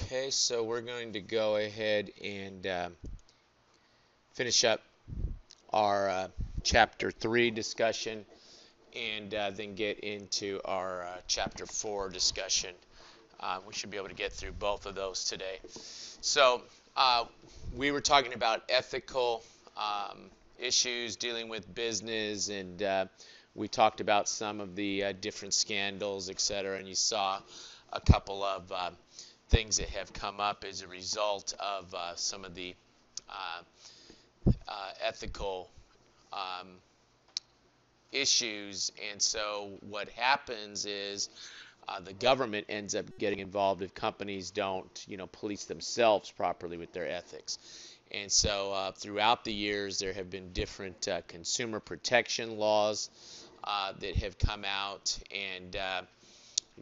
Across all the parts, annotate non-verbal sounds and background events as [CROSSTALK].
Okay, so we're going to go ahead and um, finish up our uh, chapter 3 discussion and uh, then get into our uh, chapter 4 discussion. Uh, we should be able to get through both of those today. So, uh, we were talking about ethical um, issues dealing with business, and uh, we talked about some of the different scandals, et cetera, and you saw a couple of things that have come up as a result of uh, some of the uh, uh, ethical um, issues. And so what happens is uh, the government ends up getting involved if companies don't, you know, police themselves properly with their ethics. And so uh, throughout the years, there have been different uh, consumer protection laws that have come out and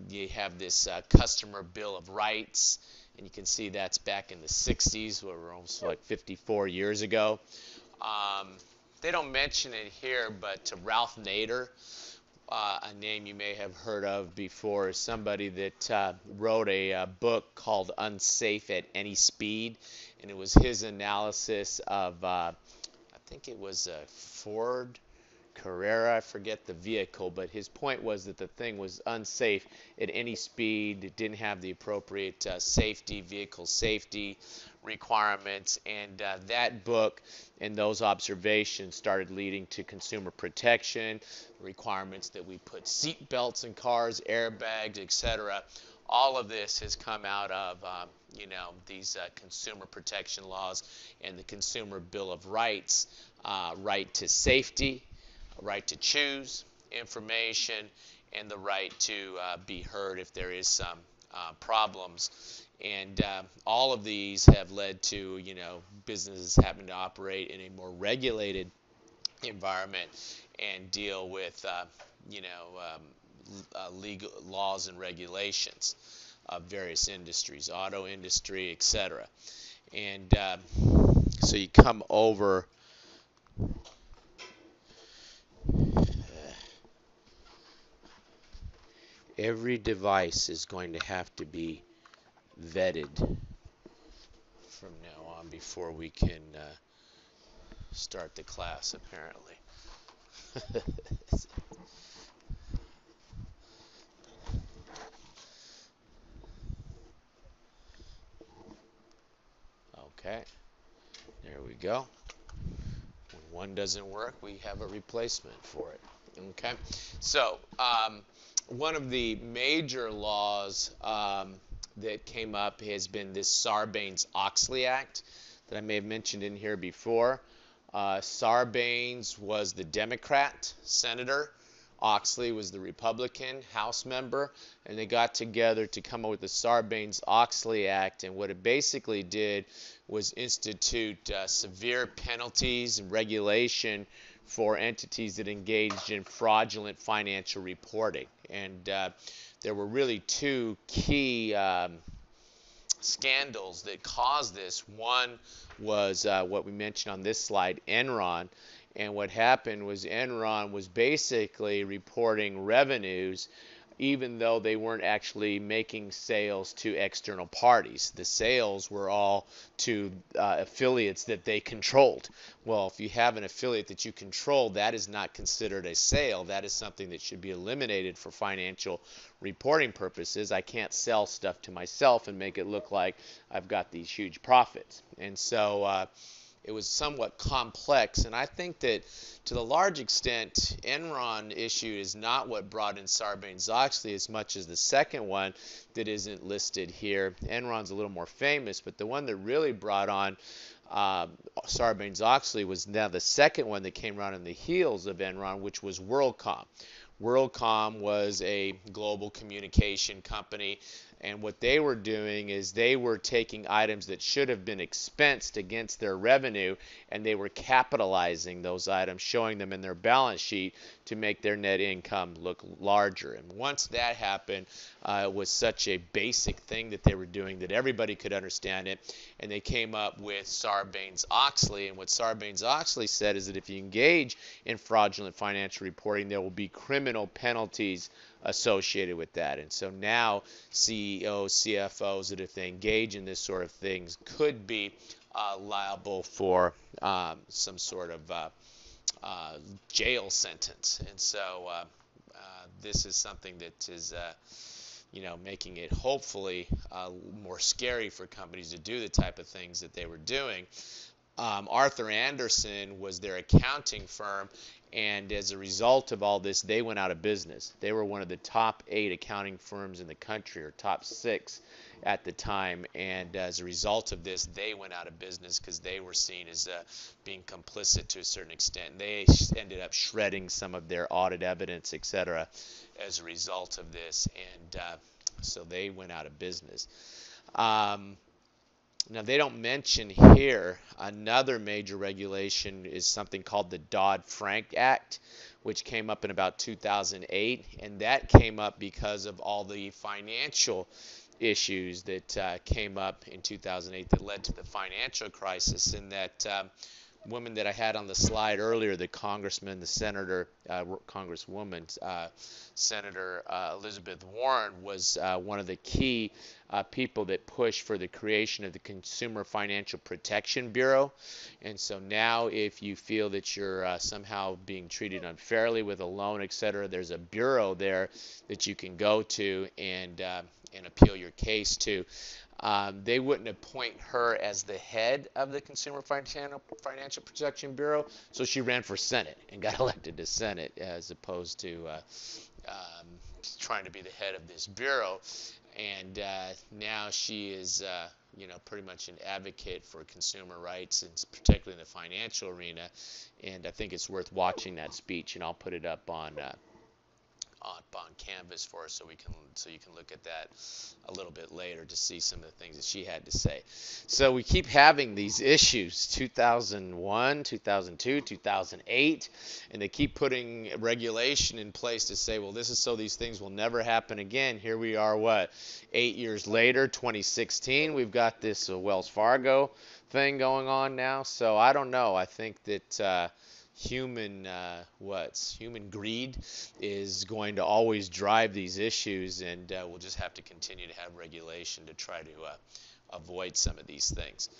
you have this uh, customer bill of rights and you can see that's back in the 60s where we're almost like 54 years ago. Um, they don't mention it here but to ralph nader uh, a name you may have heard of before is somebody that uh, wrote a, a, uh, book called unsafe at any speed and it was his analysis of uh, i think it was a ford Carrera, I forget the vehicle, but his point was that the thing was unsafe at any speed. It didn't have the appropriate uh, safety, vehicle safety requirements, and uh, that book and those observations started leading to consumer protection requirements that we put seat belts in cars, airbags, etc. All of this has come out of um, you know these uh, consumer protection laws and the Consumer Bill of Rights, uh, right to safety right to choose information, and the right to uh, be heard if there is some uh, problems. And uh, all of these have led to, you know, businesses having to operate in a more regulated environment and deal with, uh, you know, um, uh, legal laws and regulations of various industries, auto industry, etc. And uh, so you come over every device is going to have to be vetted from now on before we can uh, start the class apparently. [LAUGHS] okay, there we go. When one doesn't work, we have a replacement for it. Okay, so um, one of the major laws um, that came up has been this Sarbanes-Oxley Act that I may have mentioned in here before. Uh, Sarbanes was the Democrat senator. Oxley was the Republican House member, and they got together to come up with the Sarbanes-Oxley Act. And what it basically did was institute uh, severe penalties and regulation for entities that engaged in fraudulent financial reporting. And uh, there were really two key um, scandals that caused this. One was uh, what we mentioned on this slide, Enron. And what happened was Enron was basically reporting revenues even though they weren't actually making sales to external parties. The sales were all to uh, affiliates that they controlled. Well, if you have an affiliate that you control, that is not considered a sale. That is something that should be eliminated for financial reporting purposes. I can't sell stuff to myself and make it look like I've got these huge profits. And so, uh, it was somewhat complex. And I think that to the large extent, Enron issue is not what brought in Sarbanes-Oxley as much as the second one that isn't listed here. Enron's a little more famous, but the one that really brought on uh, Sarbanes-Oxley was now the second one that came around in the heels of Enron, which was WorldCom. WorldCom was a global communication company and what they were doing is they were taking items that should have been expensed against their revenue and they were capitalizing those items, showing them in their balance sheet to make their net income look larger. And once that happened, uh, it was such a basic thing that they were doing that everybody could understand it. And they came up with Sarbanes Oxley. And what Sarbanes Oxley said is that if you engage in fraudulent financial reporting, there will be criminal penalties associated with that. And so now CEOs, CFOs that if they engage in this sort of things could be uh, liable for um, some sort of uh, uh, jail sentence. And so uh, uh, this is something that is uh, you know, making it hopefully uh, more scary for companies to do the type of things that they were doing. Um, Arthur Andersen was their accounting firm, and as a result of all this, they went out of business. They were one of the top eight accounting firms in the country, or top six at the time. And as a result of this, they went out of business because they were seen as uh, being complicit to a certain extent. They ended up shredding some of their audit evidence, etc., as a result of this. And uh, so they went out of business. Um, now, they don't mention here another major regulation is something called the Dodd Frank Act, which came up in about 2008. And that came up because of all the financial issues that uh, came up in 2008 that led to the financial crisis, and that um, woman that I had on the slide earlier, the congressman, the senator, uh, congresswoman, uh, Senator uh, Elizabeth Warren, was uh, one of the key uh, people that pushed for the creation of the Consumer Financial Protection Bureau. And so now, if you feel that you're uh, somehow being treated unfairly with a loan, et cetera, there's a bureau there that you can go to and and appeal your case to. Um, they wouldn't appoint her as the head of the Consumer Financial Protection Bureau, so she ran for Senate and got [LAUGHS] elected to Senate as opposed to uh, um, trying to be the head of this bureau. And uh, now she is, uh, you know, pretty much an advocate for consumer rights, and particularly in the financial arena. And I think it's worth watching that speech, and I'll put it up on uh, on, Canvas for us, so we can so you can look at that a little bit later to see some of the things that she had to say. So we keep having these issues 2001, 2002, 2008, and they keep putting regulation in place to say, well, this is so these things will never happen again. Here we are, what, eight years later, 2016, we've got this uh, Wells Fargo thing going on now. So I don't know. I think that. Uh, human uh, what's human greed is going to always drive these issues, and uh, we'll just have to continue to have regulation to try to uh, avoid some of these things.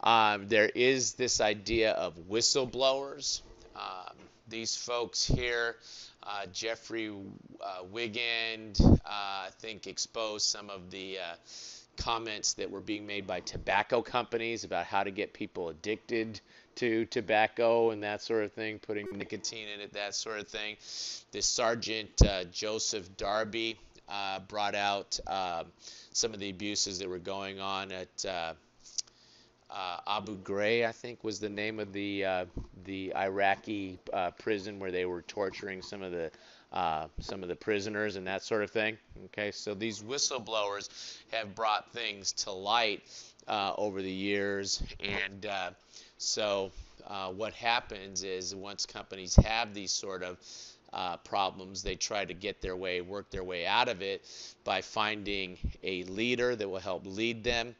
Um, there is this idea of whistleblowers. Um, these folks here, uh, Jeffrey uh, Wigand, uh, I think exposed some of the comments that were being made by tobacco companies about how to get people addicted to tobacco and that sort of thing, putting nicotine in it, that sort of thing. This Sergeant uh, Joseph Darby uh, brought out uh, some of the abuses that were going on at uh, uh, Abu Ghraib, I think, was the name of the uh, the Iraqi prison where they were torturing some of the uh, some of the prisoners and that sort of thing. Okay, so these whistleblowers have brought things to light uh, over the years, and uh, so uh, what happens is once companies have these sort of uh, problems, they try to get their way, work their way out of it by finding a leader that will help lead them,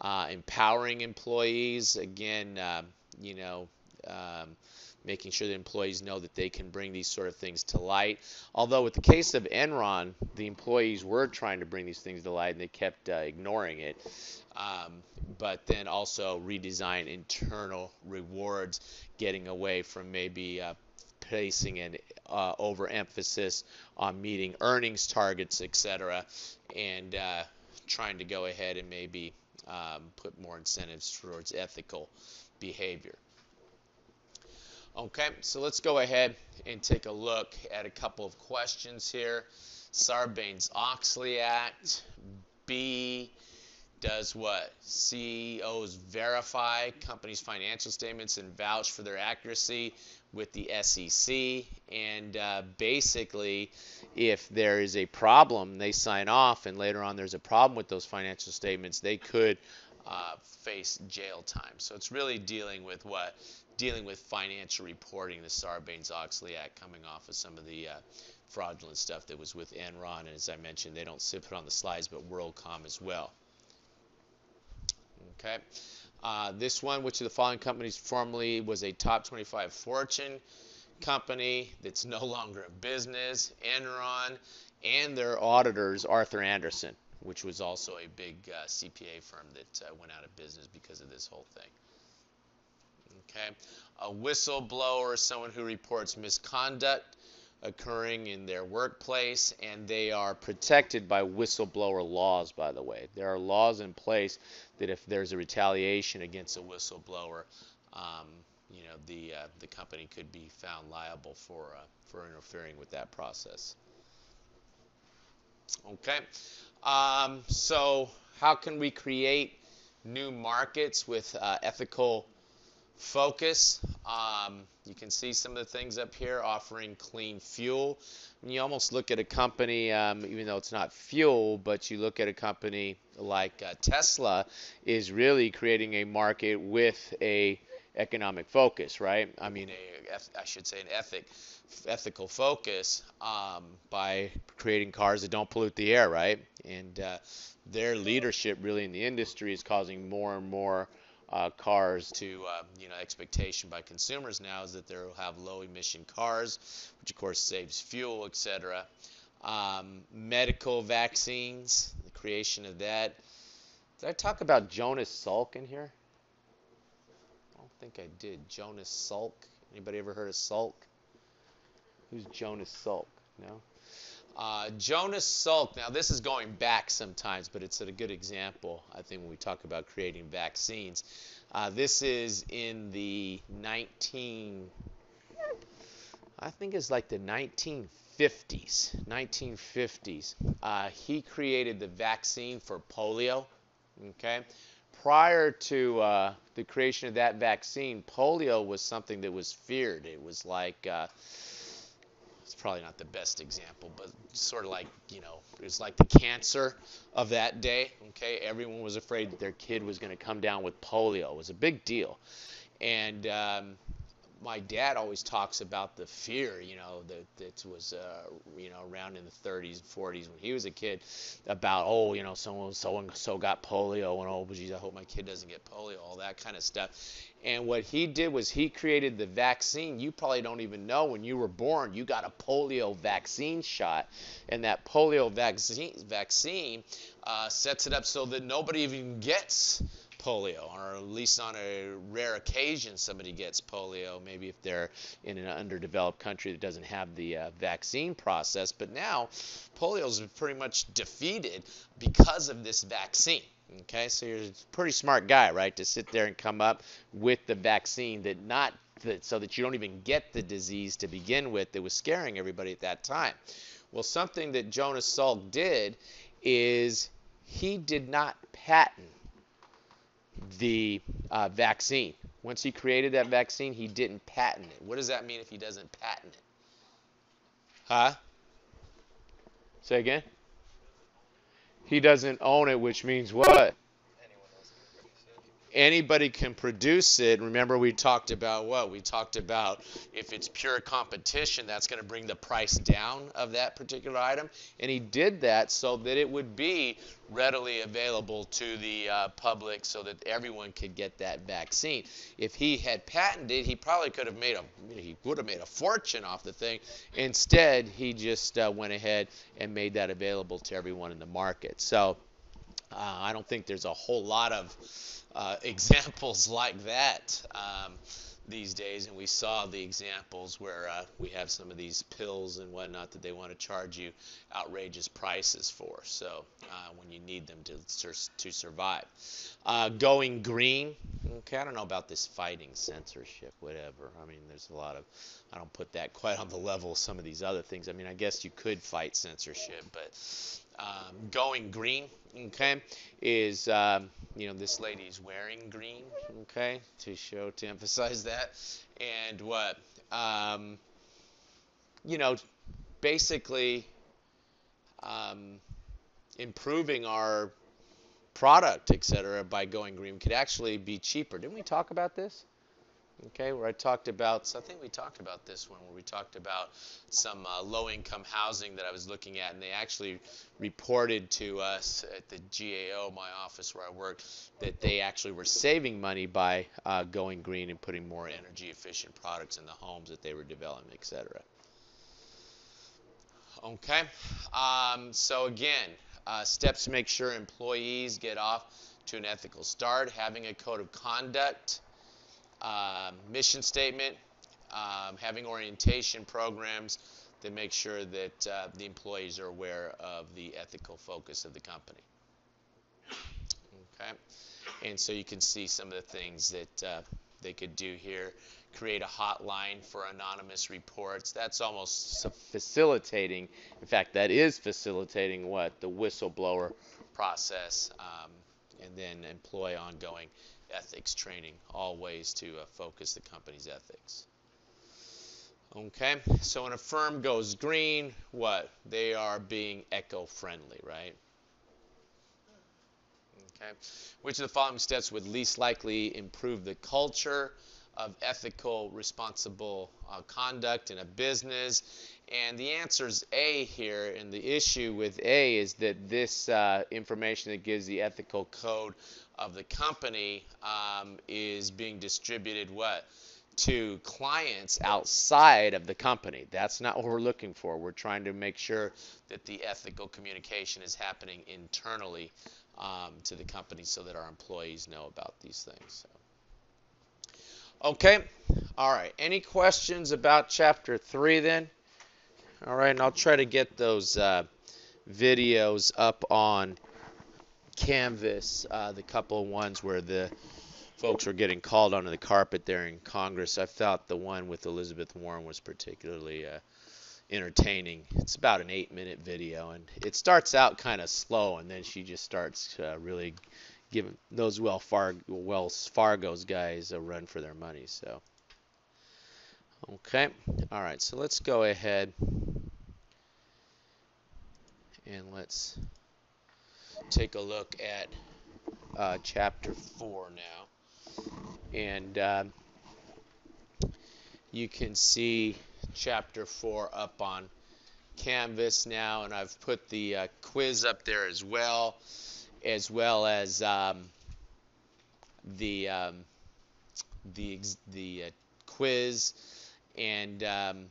uh, empowering employees. Again, uh, you know. Um, making sure that employees know that they can bring these sort of things to light. Although, with the case of Enron, the employees were trying to bring these things to light and they kept uh, ignoring it um, but then also redesign internal rewards, getting away from maybe uh, placing an uh, overemphasis on meeting earnings targets, etc., and uh, trying to go ahead and maybe um, put more incentives towards ethical behavior. Okay, so let's go ahead and take a look at a couple of questions here. Sarbanes-Oxley Act, B, does what? CEOs verify companies' financial statements and vouch for their accuracy with the SEC. And uh, basically, if there is a problem, they sign off, and later on there's a problem with those financial statements, they could uh, face jail time. So it's really dealing with what? Dealing with financial reporting, the Sarbanes-Oxley Act, coming off of some of the uh, fraudulent stuff that was with Enron, and as I mentioned, they don't sit it on the slides, but WorldCom as well. Okay. Uh, this one, which of the following companies formerly was a top 25 fortune? company that's no longer in business, Enron, and their auditors, Arthur Andersen, which was also a big uh, CPA firm that uh, went out of business because of this whole thing. Okay, a whistleblower, is someone who reports misconduct occurring in their workplace, and they are protected by whistleblower laws, by the way. There are laws in place that if there's a retaliation against a whistleblower, um, you know, the, uh, the company could be found liable for, uh, for interfering with that process. Okay, um, so how can we create new markets with uh, ethical focus? Um, you can see some of the things up here offering clean fuel. You almost look at a company, um, even though it's not fuel, but you look at a company like uh, Tesla is really creating a market with a economic focus, right? I mean, a, I should say an ethic, ethical focus um, by creating cars that don't pollute the air, right? And uh, their leadership really in the industry is causing more and more uh, cars to uh, you know expectation by consumers now is that they'll have low emission cars, which of course saves fuel, etc. Um, medical vaccines, the creation of that. Did I talk about Jonas Salk in here? I don't think I did. Jonas Salk. Anybody ever heard of Salk? Who's Jonas Salk? No. Uh, Jonas Salk. Now, this is going back sometimes, but it's a good example, I think, when we talk about creating vaccines. Uh, this is in the 19, I think it's like the 1950s. 1950s. Uh, he created the vaccine for polio. Okay. Prior to uh, the creation of that vaccine, polio was something that was feared. It was like uh, it's probably not the best example, but sort of like, you know, it's like the cancer of that day. Okay, everyone was afraid that their kid was going to come down with polio. It was a big deal. And um, my dad always talks about the fear, you know, that that was, uh, you know, around in the 30s and 40s when he was a kid, about oh, you know, someone so so got polio, and oh, geez, I hope my kid doesn't get polio, all that kind of stuff. And what he did was he created the vaccine. You probably don't even know when you were born, you got a polio vaccine shot, and that polio vaccine vaccine uh, sets it up so that nobody even gets polio, or at least on a rare occasion somebody gets polio, maybe if they're in an underdeveloped country that doesn't have the uh, vaccine process. But now polio is pretty much defeated because of this vaccine. Okay, so you're a pretty smart guy, right, to sit there and come up with the vaccine that not that, so that you don't even get the disease to begin with that was scaring everybody at that time. Well, something that Jonas Salk did is he did not patent the uh, vaccine. Once he created that vaccine, he didn't patent it. What does that mean if he doesn't patent it? Huh? Say again? He doesn't own it, which means what? Anybody can produce it. Remember, we talked about what? We talked about if it's pure competition, that's going to bring the price down of that particular item. And he did that so that it would be readily available to the uh, public so that everyone could get that vaccine. If he had patented, he probably could have made a he would have made a fortune off the thing. Instead, he just uh, went ahead and made that available to everyone in the market. So uh, I don't think there's a whole lot of uh, [LAUGHS] examples like that um, these days, and we saw the examples where uh, we have some of these pills and whatnot that they want to charge you outrageous prices for. So uh, when you need them to to survive, uh, going green. Okay, I don't know about this fighting censorship, whatever. I mean, there's a lot of. I don't put that quite on the level of some of these other things. I mean, I guess you could fight censorship, but um, going green, okay, is um, you know this lady's wearing green, okay, to show to emphasize that, and what um, you know, basically um, improving our product, et cetera, by going green could actually be cheaper. Didn't we talk about this? Okay, where I talked about, so I think we talked about this one, where we talked about some uh, low income housing that I was looking at, and they actually reported to us at the GAO, my office where I work, that they actually were saving money by uh, going green and putting more energy efficient products in the homes that they were developing, et cetera. Okay, um, so again, uh, steps to make sure employees get off to an ethical start, having a code of conduct um, mission statement, um, having orientation programs that make sure that uh, the employees are aware of the ethical focus of the company. Okay, and so you can see some of the things that uh, they could do here. Create a hotline for anonymous reports. That's almost facilitating. In fact, that is facilitating what the whistleblower process, um, and then employ ongoing ethics training, all ways to uh, focus the company's ethics. Okay, so when a firm goes green, what? They are being eco friendly, right? Okay, which of the following steps would least likely improve the culture of ethical, responsible uh, conduct in a business? And the answer is A here. And the issue with A is that this uh, information that gives the ethical code of the company um, is being distributed what? To clients outside of the company. That's not what we're looking for. We're trying to make sure that the ethical communication is happening internally um, to the company so that our employees know about these things. So. Okay, all right. Any questions about chapter 3 then? All right, and I'll try to get those uh, videos up on Canvas, uh, the couple ones where the folks were getting called onto the carpet there in Congress. I thought the one with Elizabeth Warren was particularly uh, entertaining. It's about an eight-minute video, and it starts out kind of slow, and then she just starts uh, really giving those well Far Wells Fargo's guys a run for their money. So, okay, all right. So let's go ahead and let's take a look at uh, chapter 4 now. And uh, you can see chapter 4 up on Canvas now, and I've put the uh, quiz up there as well, as well as um, the um, the the uh, quiz and um,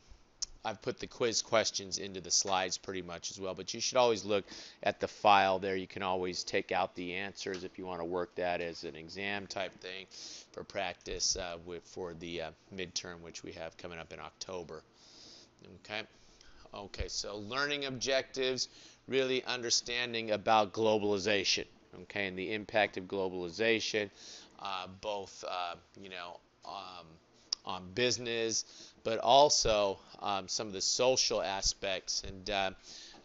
I've put the quiz questions into the slides pretty much as well, but you should always look at the file there. You can always take out the answers if you want to work that as an exam type thing for practice uh, with, for the uh, midterm, which we have coming up in October. Okay. Okay, so learning objectives, really understanding about globalization, okay, and the impact of globalization, uh, both, uh, you know, um, on business, but also um, some of the social aspects. And uh,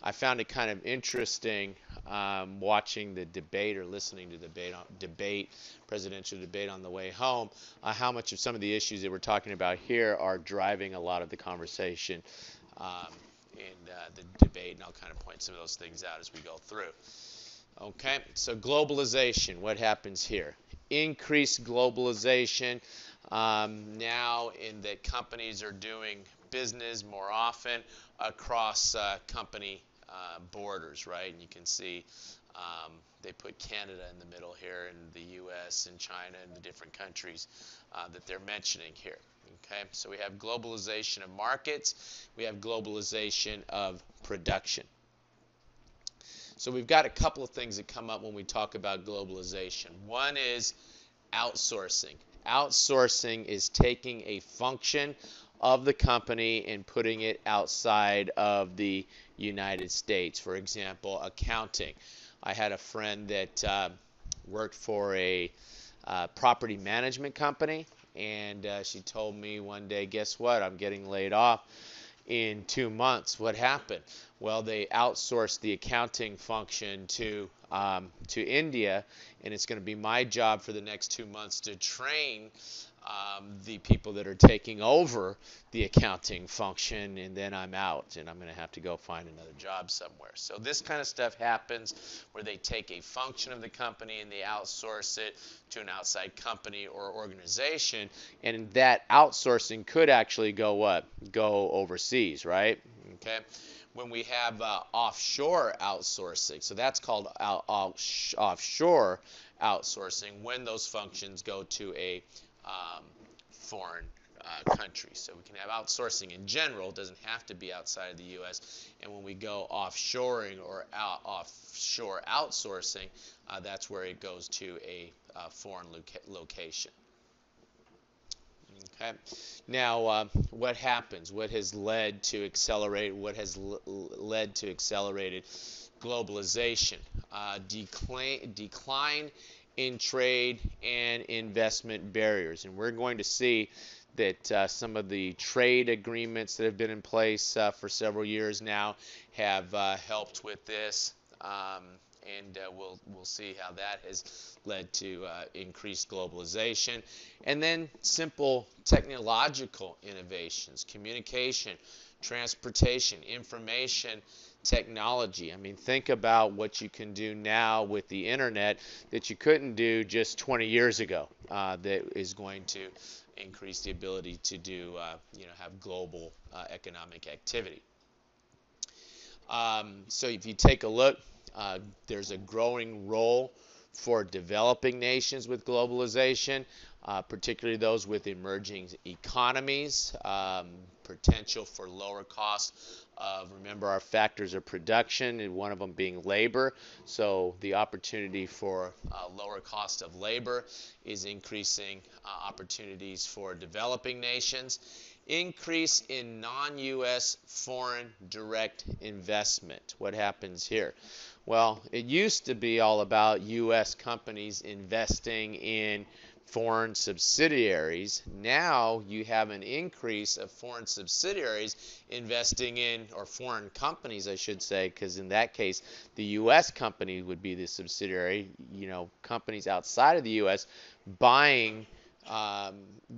I found it kind of interesting um, watching the debate or listening to the debate, debate, presidential debate on the way home, uh, how much of some of the issues that we're talking about here are driving a lot of the conversation um, uh, the debate. And I'll kind of point some of those things out as we go through. Okay, so globalization, what happens here? Increased globalization um, now in that companies are doing business more often across uh, company uh, borders, right? And you can see um, they put Canada in the middle here, and the U.S. and China and the different countries uh, that they're mentioning here. Okay, so we have globalization of markets, we have globalization of production. So we've got a couple of things that come up when we talk about globalization. One is outsourcing. Outsourcing is taking a function of the company and putting it outside of the United States. For example, accounting. I had a friend that uh, worked for a uh, property management company, and uh, she told me one day, Guess what? I'm getting laid off in two months. What happened? Well, they outsourced the accounting function to um, to India, and it's going to be my job for the next two months to train um, the people that are taking over the accounting function, and then I'm out, and I'm going to have to go find another job somewhere. So this kind of stuff happens where they take a function of the company and they outsource it to an outside company or organization, and that outsourcing could actually go what? Go overseas, right? Okay when we have uh, offshore outsourcing. So that's called out, offshore outsourcing when those functions go to a um, foreign uh, country. So we can have outsourcing in general, it doesn't have to be outside of the U.S. And when we go offshoring or out, offshore outsourcing, uh, that's where it goes to a uh, foreign loca location. Okay. Now, uh, what happens? What has led to accelerate? What has led to accelerated globalization? Uh, decline, decline in trade and investment barriers. And we're going to see that uh, some of the trade agreements that have been in place uh, for several years now have uh, helped with this. Um, and uh, we'll we'll see how that has led to uh, increased globalization, and then simple technological innovations, communication, transportation, information technology. I mean, think about what you can do now with the internet that you couldn't do just 20 years ago. Uh, that is going to increase the ability to do, uh, you know, have global uh, economic activity. Um, so if you take a look, uh, there's a growing role for developing nations with globalization, uh, particularly those with emerging economies, um, potential for lower costs of, remember, our factors of production, and one of them being labor. So the opportunity for uh, lower cost of labor is increasing uh, opportunities for developing nations. Increase in non US foreign direct investment. What happens here? Well, it used to be all about U.S. companies investing in foreign subsidiaries. Now you have an increase of foreign subsidiaries investing in, or foreign companies, I should say, because in that case, the U.S. company would be the subsidiary. You know, companies outside of the U.S. buying um,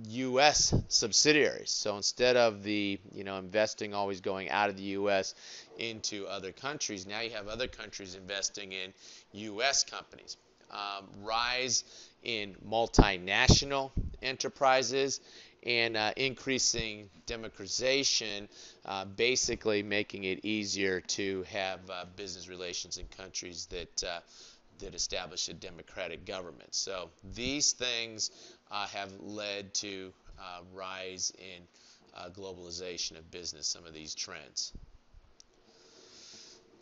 U.S. subsidiaries. So instead of the you know investing always going out of the U.S. into other countries, now you have other countries investing in U.S. companies. Um, rise in multinational enterprises and uh, increasing democratization, uh, basically making it easier to have uh, business relations in countries that uh, that establish a democratic government. So these things uh, have led to uh, rise in uh, globalization of business, some of these trends.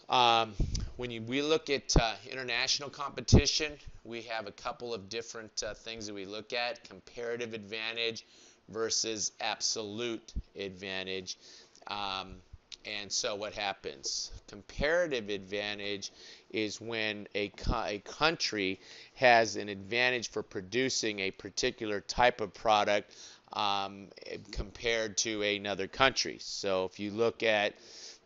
Um, when you, we look at uh, international competition, we have a couple of different uh, things that we look at comparative advantage versus absolute advantage. Um, and so what happens? Comparative advantage is when a, a country has an advantage for producing a particular type of product um, compared to another country. So if you look at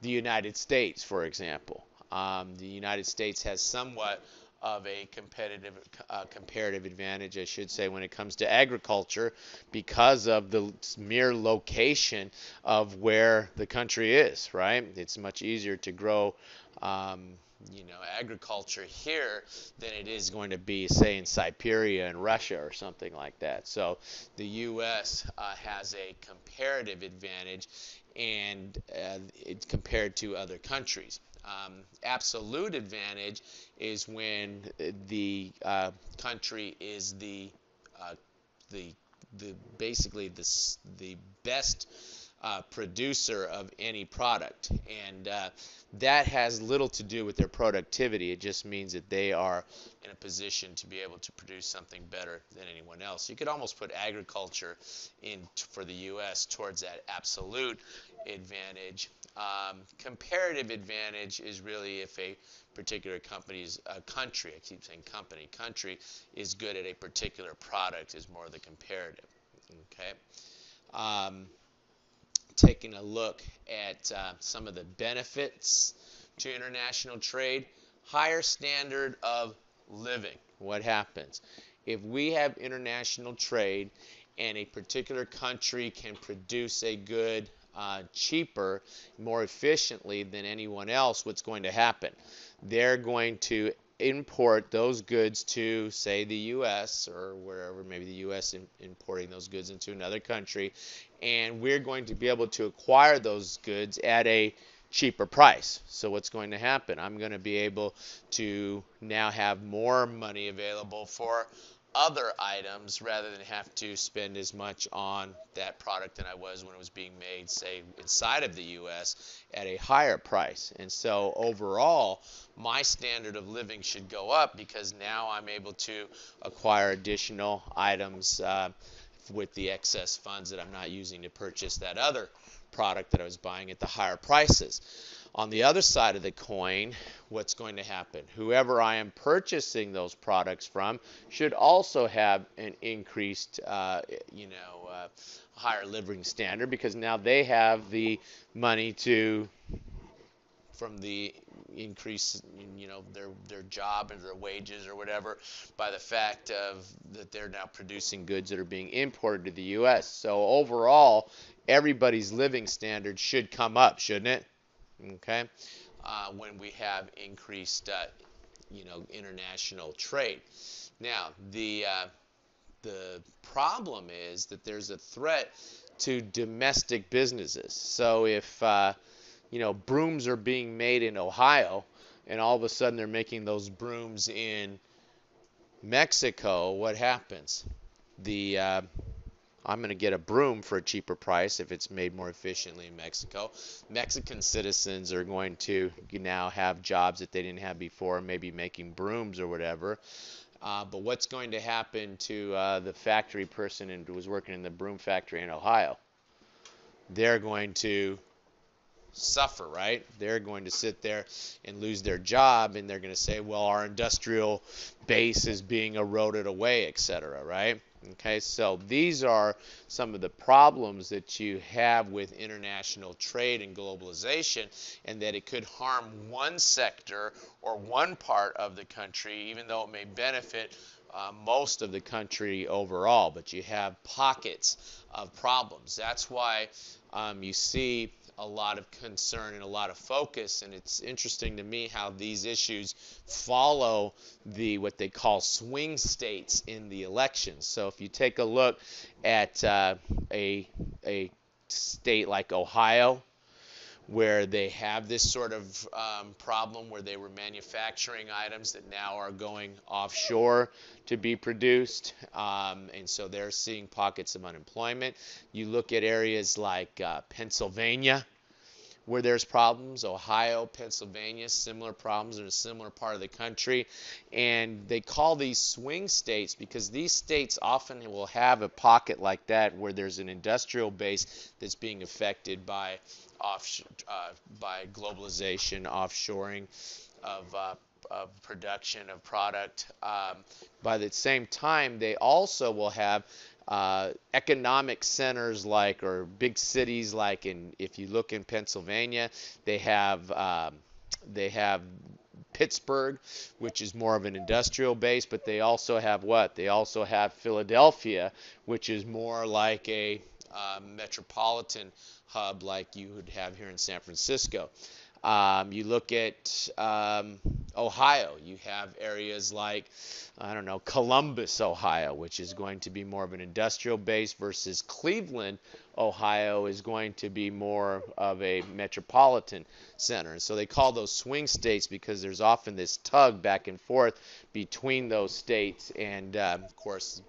the United States, for example, um, the United States has somewhat of a competitive uh, comparative advantage, I should say, when it comes to agriculture, because of the mere location of where the country is. Right? It's much easier to grow. Um, you know, agriculture here than it is going to be, say, in Siberia and Russia or something like that. So the U.S. Uh, has a comparative advantage, and uh, compared to other countries. Um, absolute advantage is when the uh, country is the uh, the the basically the the best uh, producer of any product, and uh, that has little to do with their productivity. It just means that they are in a position to be able to produce something better than anyone else. You could almost put agriculture in for the U.S. towards that absolute advantage. Um, comparative advantage is really if a particular company's a country, I keep saying company, country is good at a particular product is more the comparative. Okay. Um, taking a look at uh, some of the benefits to international trade, higher standard of living. What happens? If we have international trade and a particular country can produce a good uh, cheaper, more efficiently than anyone else, what's going to happen? They're going to import those goods to, say, the U.S. or wherever, maybe the U.S. In, importing those goods into another country, and we're going to be able to acquire those goods at a cheaper price. So what's going to happen? I'm going to be able to now have more money available for other items rather than have to spend as much on that product than I was when it was being made, say, inside of the U.S. at a higher price. And so overall, my standard of living should go up because now I'm able to acquire additional items uh, with the excess funds that I'm not using to purchase that other product that I was buying at the higher prices. On the other side of the coin, what's going to happen? Whoever I am purchasing those products from should also have an increased, uh, you know, uh, higher living standard because now they have the money to, from the increase, you know, their their job and their wages or whatever, by the fact of that they're now producing goods that are being imported to the U.S. So overall, everybody's living standard should come up, shouldn't it? Okay, uh, when we have increased, uh, you know, international trade. Now, the uh, the problem is that there's a threat to domestic businesses. So if uh, you know brooms are being made in Ohio, and all of a sudden they're making those brooms in Mexico, what happens? The uh, I'm going to get a broom for a cheaper price if it's made more efficiently in Mexico. Mexican citizens are going to now have jobs that they didn't have before, maybe making brooms or whatever. Uh, but what's going to happen to uh, the factory person who was working in the broom factory in Ohio? They're going to suffer, right? They're going to sit there and lose their job, and they're going to say, well, our industrial base is being eroded away, etc., right? Okay, so these are some of the problems that you have with international trade and globalization, and that it could harm one sector or one part of the country, even though it may benefit uh, most of the country overall. But you have pockets of problems. That's why um, you see a lot of concern and a lot of focus and it's interesting to me how these issues follow the what they call swing states in the elections so if you take a look at uh, a a state like Ohio where they have this sort of um, problem where they were manufacturing items that now are going offshore to be produced. Um, and so they're seeing pockets of unemployment. You look at areas like uh, Pennsylvania, where there's problems, Ohio, Pennsylvania, similar problems in a similar part of the country. And they call these swing states because these states often will have a pocket like that where there's an industrial base that's being affected by off, uh, by globalization, offshoring of uh, of production of product. Um, by the same time, they also will have uh, economic centers like or big cities like in if you look in Pennsylvania, they have um, they have Pittsburgh, which is more of an industrial base, but they also have what? They also have Philadelphia, which is more like a uh, metropolitan hub like you would have here in San Francisco. Um, you look at um, Ohio, you have areas like, I don't know, Columbus, Ohio, which is going to be more of an industrial base, versus Cleveland, Ohio, is going to be more of a metropolitan center. And so they call those swing states because there's often this tug back and forth between those states. And uh, of course,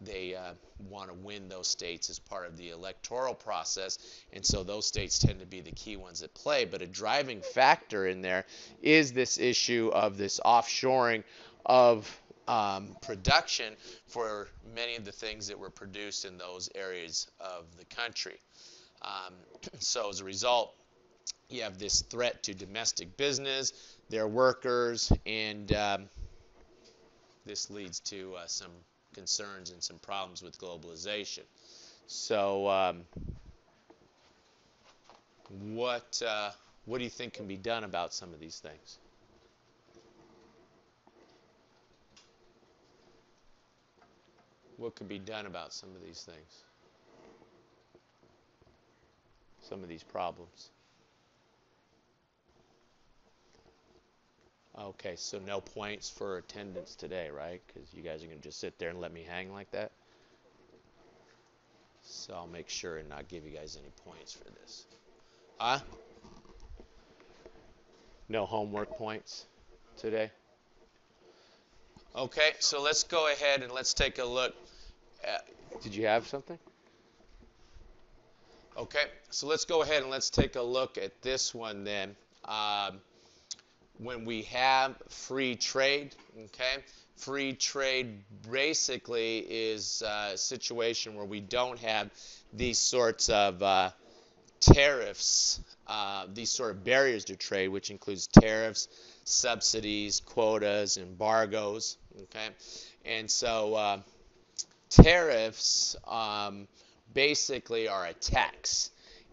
they uh, want to win those states as part of the electoral process, and so those states tend to be the key ones at play. But a driving factor in there is this issue of this offshoring of um, production for many of the things that were produced in those areas of the country. Um, [CLEARS THROAT] so as a result, you have this threat to domestic business, their workers, and um, this leads to uh, some concerns and some problems with globalization. So, um, what uh, what do you think can be done about some of these things? What could be done about some of these things? Some of these problems. Okay, so no points for attendance today, right? Because you guys are going to just sit there and let me hang like that? So I'll make sure and not give you guys any points for this. Huh? No homework points today? Okay, so let's go ahead and let's take a look. At, did you have something? Okay, so let's go ahead and let's take a look at this one then. Um, when we have free trade, okay, free trade basically is a situation where we don't have these sorts of uh, tariffs, uh, these sort of barriers to trade, which includes tariffs, subsidies, quotas, embargoes. Okay, and so uh, tariffs um, basically are a tax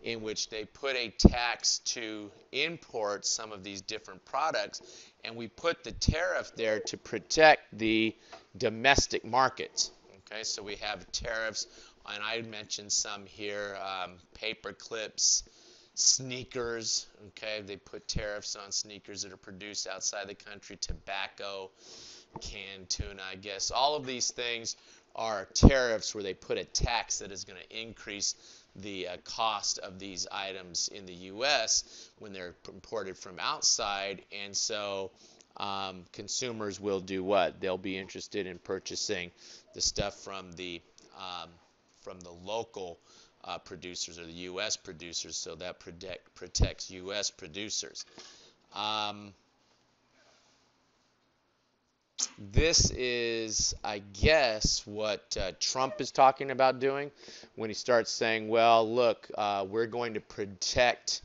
in which they put a tax to import some of these different products, and we put the tariff there to protect the domestic markets. Okay, so we have tariffs, and I mentioned some here: um, paper clips, sneakers. Okay, they put tariffs on sneakers that are produced outside the country, tobacco, canned tuna, I guess. All of these things are tariffs where they put a tax that is going to increase the uh, cost of these items in the U.S. when they're imported from outside, and so um, consumers will do what? They'll be interested in purchasing the stuff from the um, from the local uh, producers or the U.S. producers, so that protect, protects U.S. producers. Um, this is, I guess, what uh, Trump is talking about doing when he starts saying, well, look, uh, we're going to protect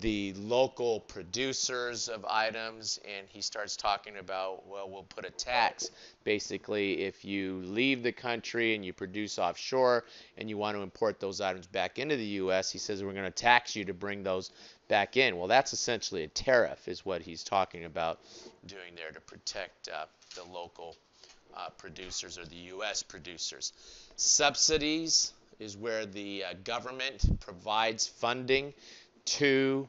the local producers of items, and he starts talking about, well, we'll put a tax. Basically, if you leave the country and you produce offshore and you want to import those items back into the U.S., he says we're going to tax you to bring those back in. Well, that's essentially a tariff, is what he's talking about doing there to protect uh, the local uh, producers or the U.S. producers. Subsidies is where the uh, government provides funding to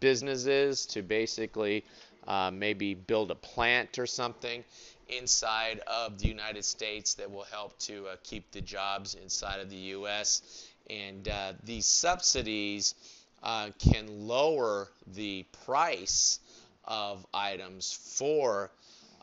businesses to basically uh, maybe build a plant or something inside of the United States that will help to uh, keep the jobs inside of the U.S. And uh, these subsidies uh, can lower the price of items for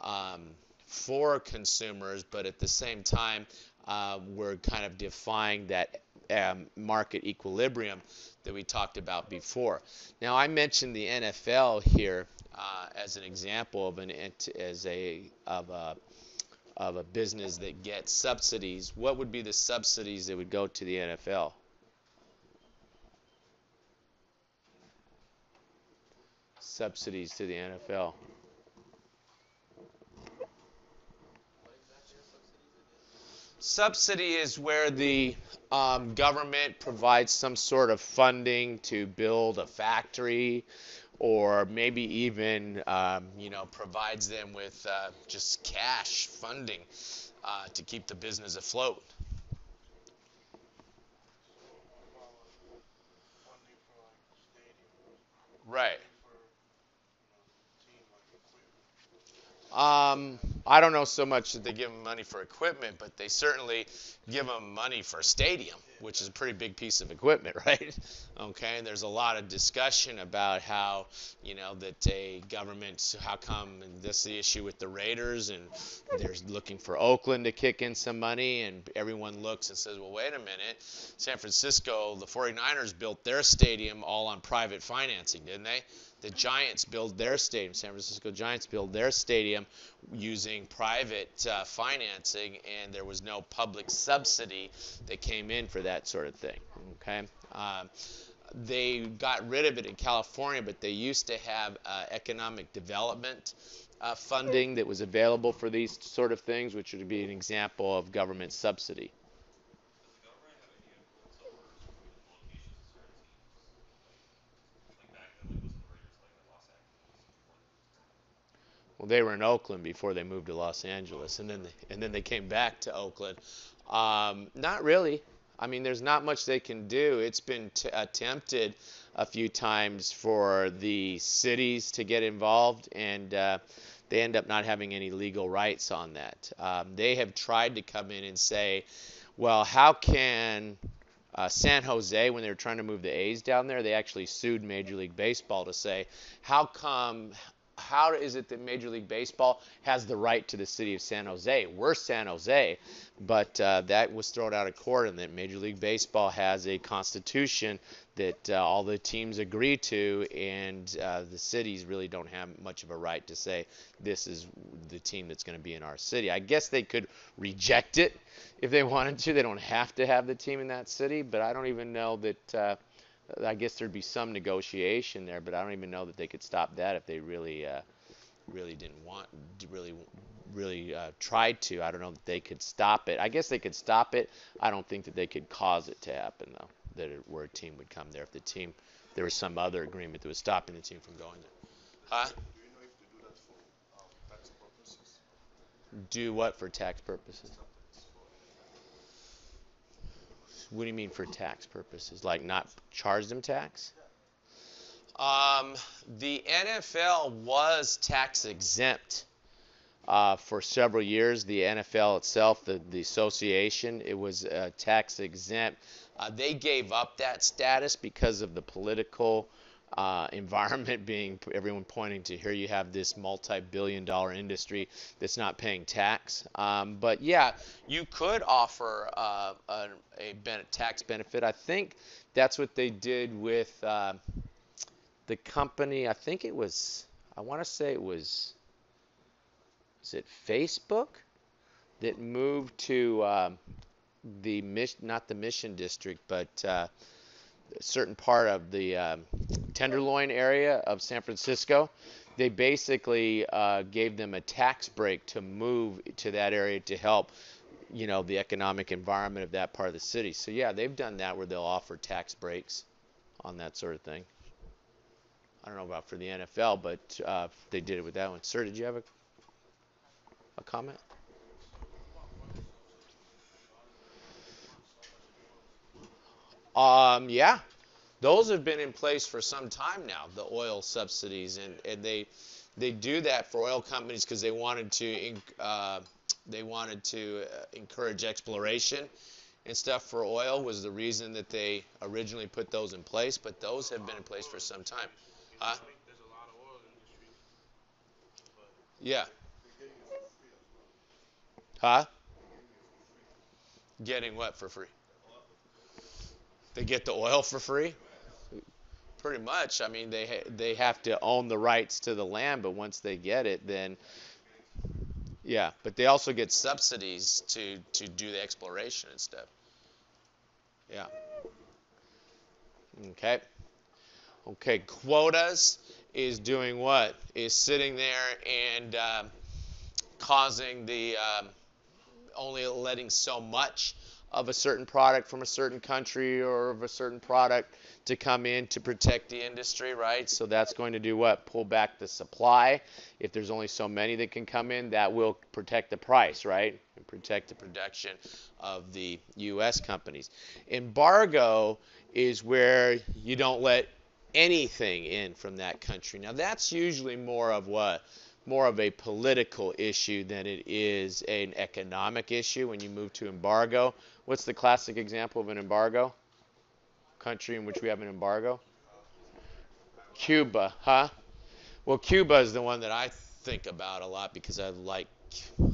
um, for consumers, but at the same time, uh, we're kind of defying that um, market equilibrium that we talked about before. Now, I mentioned the NFL here uh, as an example of an as a of a of a business that gets subsidies. What would be the subsidies that would go to the NFL? Subsidies to the NFL. Subsidy is where the um, government provides some sort of funding to build a factory or maybe even um, you know provides them with uh, just cash funding uh, to keep the business afloat. Right. Um, I don't know so much that they give them money for equipment, but they certainly give them money for a stadium, which is a pretty big piece of equipment, [LAUGHS] right? Okay, and there's a lot of discussion about how, you know, that a government, how come and this is the issue with the Raiders, and they're looking for Oakland to kick in some money, and everyone looks and says, well, wait a minute, San Francisco, the 49ers built their stadium all on private financing, didn't they? The Giants build their stadium, San Francisco Giants build their stadium using private uh, financing, and there was no public subsidy that came in for that sort of thing. Okay. Um, they got rid of it in California, but they used to have uh, economic development uh, funding that was available for these sort of things, which would be an example of government subsidy. Well, they were in Oakland before they moved to Los Angeles, and then they, and then they came back to Oakland. Um, not really. I mean, there's not much they can do. It's been t- attempted a few times for the cities to get involved, and uh, they end up not having any legal rights on that. Um, they have tried to come in and say, well, how can uh, San Jose, when they were trying to move the A's down there, they actually sued Major League Baseball to say, how come how is it that Major League Baseball has the right to the city of San Jose? We're San Jose, but uh, that was thrown out of court, and that Major League Baseball has a constitution that uh, all the teams agree to, and uh, the cities really don't have much of a right to say this is the team that's going to be in our city. I guess they could reject it if they wanted to. They don't have to have the team in that city, but I don't even know that uh, I guess there'd be some negotiation there, but I don't even know that they could stop that if they really, uh, really didn't want, really, really uh, tried to. I don't know that they could stop it. I guess they could stop it. I don't think that they could cause it to happen though. That it, where a team would come there if the team, there was some other agreement that was stopping the team from going there. Huh? Do what for tax purposes? What do you mean for tax purposes? Like not charge them tax? Um, the NFL was tax exempt uh, for several years. The NFL itself, the, the association, it was uh, tax exempt. Uh, they gave up that status because of the political uh, environment [LAUGHS] being everyone pointing to here you have this multi-billion dollar industry that's not paying tax. Um, but yeah you could offer uh, a, a ben- tax benefit. I think that's what they did with uh, the company i think it was i want to say it was is it facebook that moved to um, the mission not the mission district but uh, certain part of the um, Tenderloin area of San Francisco, they basically uh, gave them a tax break to move to that area to help, you know, the economic environment of that part of the city. So yeah, they've done that where they'll offer tax breaks on that sort of thing. I don't know about for the NFL, but uh, they did it with that one. Sir, did you have a, a comment? Um, yeah, those have been in place for some time now, the oil subsidies, and, and they they do that for oil companies because they wanted to uh, they wanted to uh, encourage exploration and stuff for oil was the reason that they originally put those in place, but those have been in place for some time. Huh? Yeah. Huh? Getting what for free? They get the oil for free? pretty much. I mean, they they have to own the rights to the land, but once they get it, then yeah. But they also get subsidies to to do the exploration and stuff. Yeah. Okay. Okay. Quotas is doing what? Is sitting there and um, causing the um, only letting so much of a certain product from a certain country or of a certain product to come in to protect the industry, right? So that's going to do what? Pull back the supply. If there's only so many that can come in, that will protect the price, right? And protect the production of the U.S. companies. Embargo is where you don't let anything in from that country. Now that's usually more of what? More of a political issue than it is an economic issue when you move to embargo. What's the classic example of an embargo? country in which we have an embargo? Cuba, huh? Well, Cuba is the one that I think about a lot because I like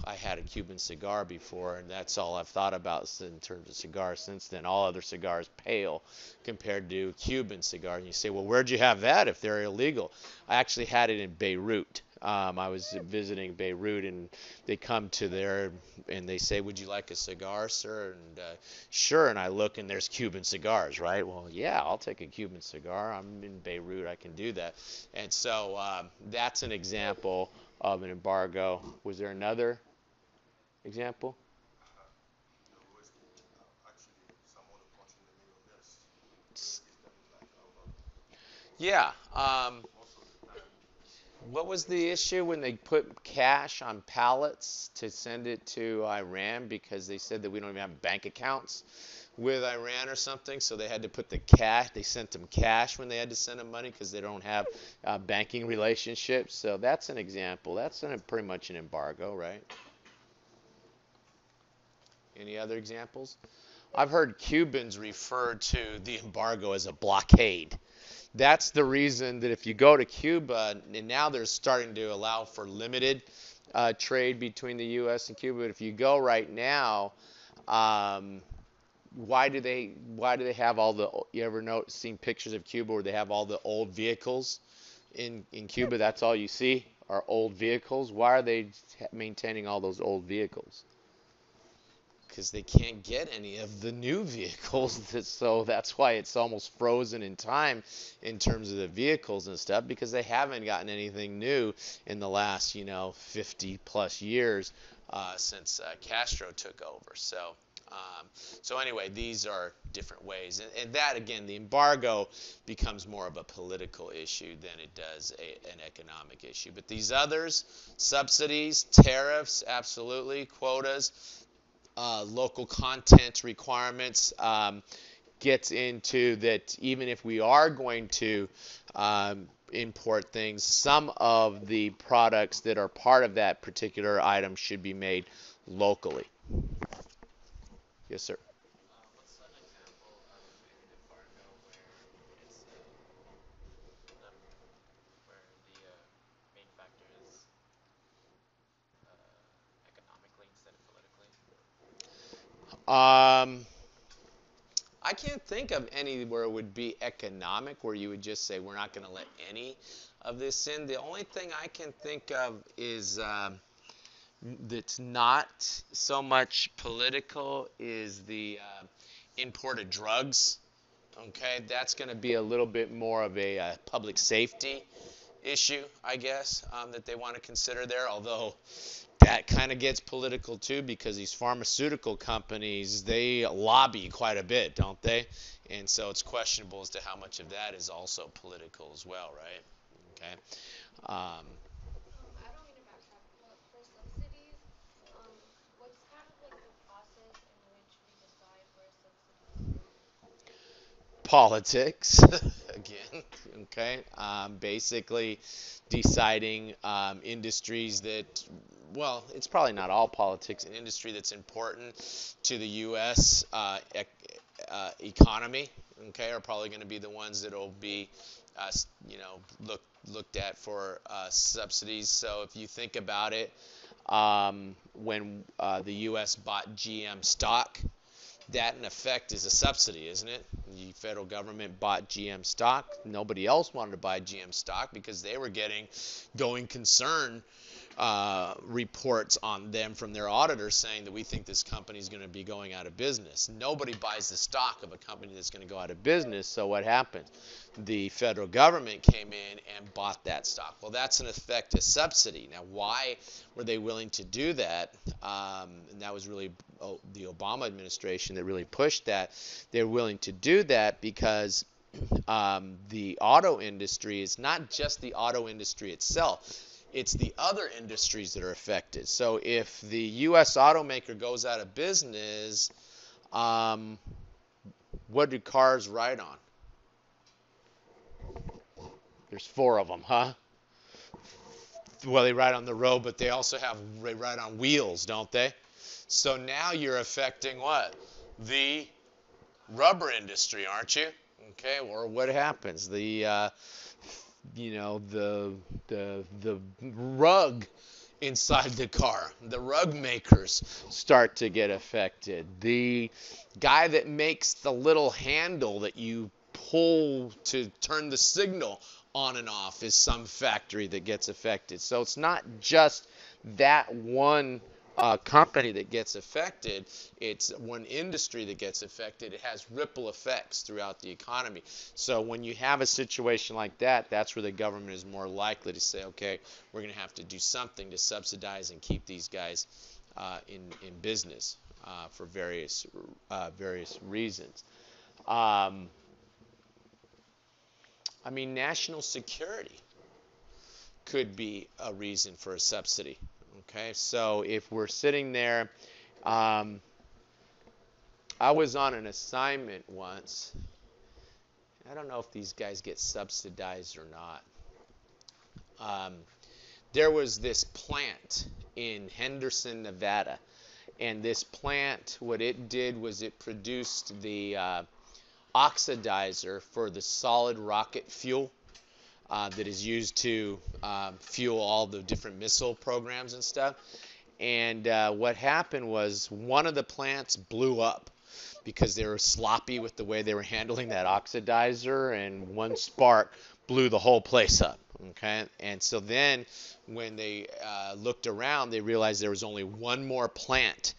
I had a Cuban cigar before, and that's all I've thought about in terms of cigars since then. All other cigars pale compared to Cuban cigar. And you say, well, where'd you have that if they're illegal? I actually had it in Beirut. Um, I was visiting Beirut, and they come to there and they say, "Would you like a cigar, sir?" And uh, sure. And I look, and there's Cuban cigars, right? Well, yeah, I'll take a Cuban cigar. I'm in Beirut, I can do that. And so um, that's an example of an embargo. Was there another example? Yeah. Um, what was the issue when they put cash on pallets to send it to Iran because they said that we don't even have bank accounts with Iran or something, so they had to put the cash. They sent them cash when they had to send them money because they don't have uh, banking relationships. So that's an example. That's an, pretty much an embargo, right? Any other examples? I've heard Cubans refer to the embargo as a blockade. That's the reason that if you go to Cuba, and now they're starting to allow for limited uh, trade between the U.S. and Cuba, but if you go right now, um, why do they why do they have all the you ever know seen pictures of Cuba where they have all the old vehicles in in Cuba? That's all you see are old vehicles. Why are they maintaining all those old vehicles? Because they can't get any of the new [LAUGHS] vehicles. so that's why it's almost frozen in time in terms of the vehicles and stuff because they haven't gotten anything new in the last, you know, 50 plus years uh, since uh, Castro took over. So. Um, so anyway, these are different ways, and, and, that again, the embargo becomes more of a political issue than it does a, an economic issue. But these others, subsidies, tariffs, absolutely, quotas, uh, local content requirements um, gets into that even if we are going to um, import things, some of the products that are part of that particular item should be made locally. Yes, sir. Um, I can't think of anywhere it would be economic, where you would just say we're not going to let any of this in. The only thing I can think of is uh, that's not so much political is the uh, imported drugs. Okay, that's going to be a little bit more of a uh, public safety issue, I guess, um, that they want to consider there. Although that kind of gets political too because these pharmaceutical companies they lobby quite a bit don't they? And so it's questionable as to how much of that is also political as well right? Okay. Um, politics [LAUGHS] again [LAUGHS] okay um, basically deciding um, industries that well, it's probably not all politics. An industry that's important to the U.S. Uh, uh, economy, okay, are probably going to be the ones that will be, uh, you know, look, looked at for uh, subsidies. So if you think about it, um, when uh, the U.S. bought GM stock, that in effect is a subsidy, isn't it? The federal government bought GM stock. Nobody else wanted to buy GM stock because they were getting going concern uh, reports on them from their auditors saying that we think this company is going to be going out of business. Nobody buys the stock of a company that's going to go out of business. So what happened? The federal government came in and bought that stock. Well, that's an effective subsidy. Now, why were they willing to do that? Um, and that was really oh, the Obama administration that really pushed that. They're willing to do that because um, the auto industry is not just the auto industry itself it's the other industries that are affected. So if the U.S. automaker goes out of business, um, what do cars ride on? There's four of them, huh? Well, they ride on the road, but they also have they ride on wheels, don't they? So now you're affecting what? The rubber industry, aren't you? Okay, or what happens? The uh, you know the the the rug inside the car. The rug makers start to get affected. The guy that makes the little handle that you pull to turn the signal on and off is some factory that gets affected. So it's not just that one uh, company that gets affected, it's one industry that gets affected. It has ripple effects throughout the economy. So when you have a situation like that, that's where the government is more likely to say, okay, we're going to have to do something to subsidize and keep these guys uh, in in business uh, for various uh, various reasons. Um, I mean, national security could be a reason for a subsidy. Okay, so if we're sitting there, um, I was on an assignment once. I don't know if these guys get subsidized or not. Um, there was this plant in Henderson, Nevada, and this plant, what it did was it produced the uh, oxidizer for the solid rocket fuel uh, that is used to um, fuel all the different missile programs and stuff. And uh, what happened was one of the plants blew up because they were sloppy with the way they were handling that oxidizer, and one spark blew the whole place up. Okay, and so then when they uh, looked around, they realized there was only one more plant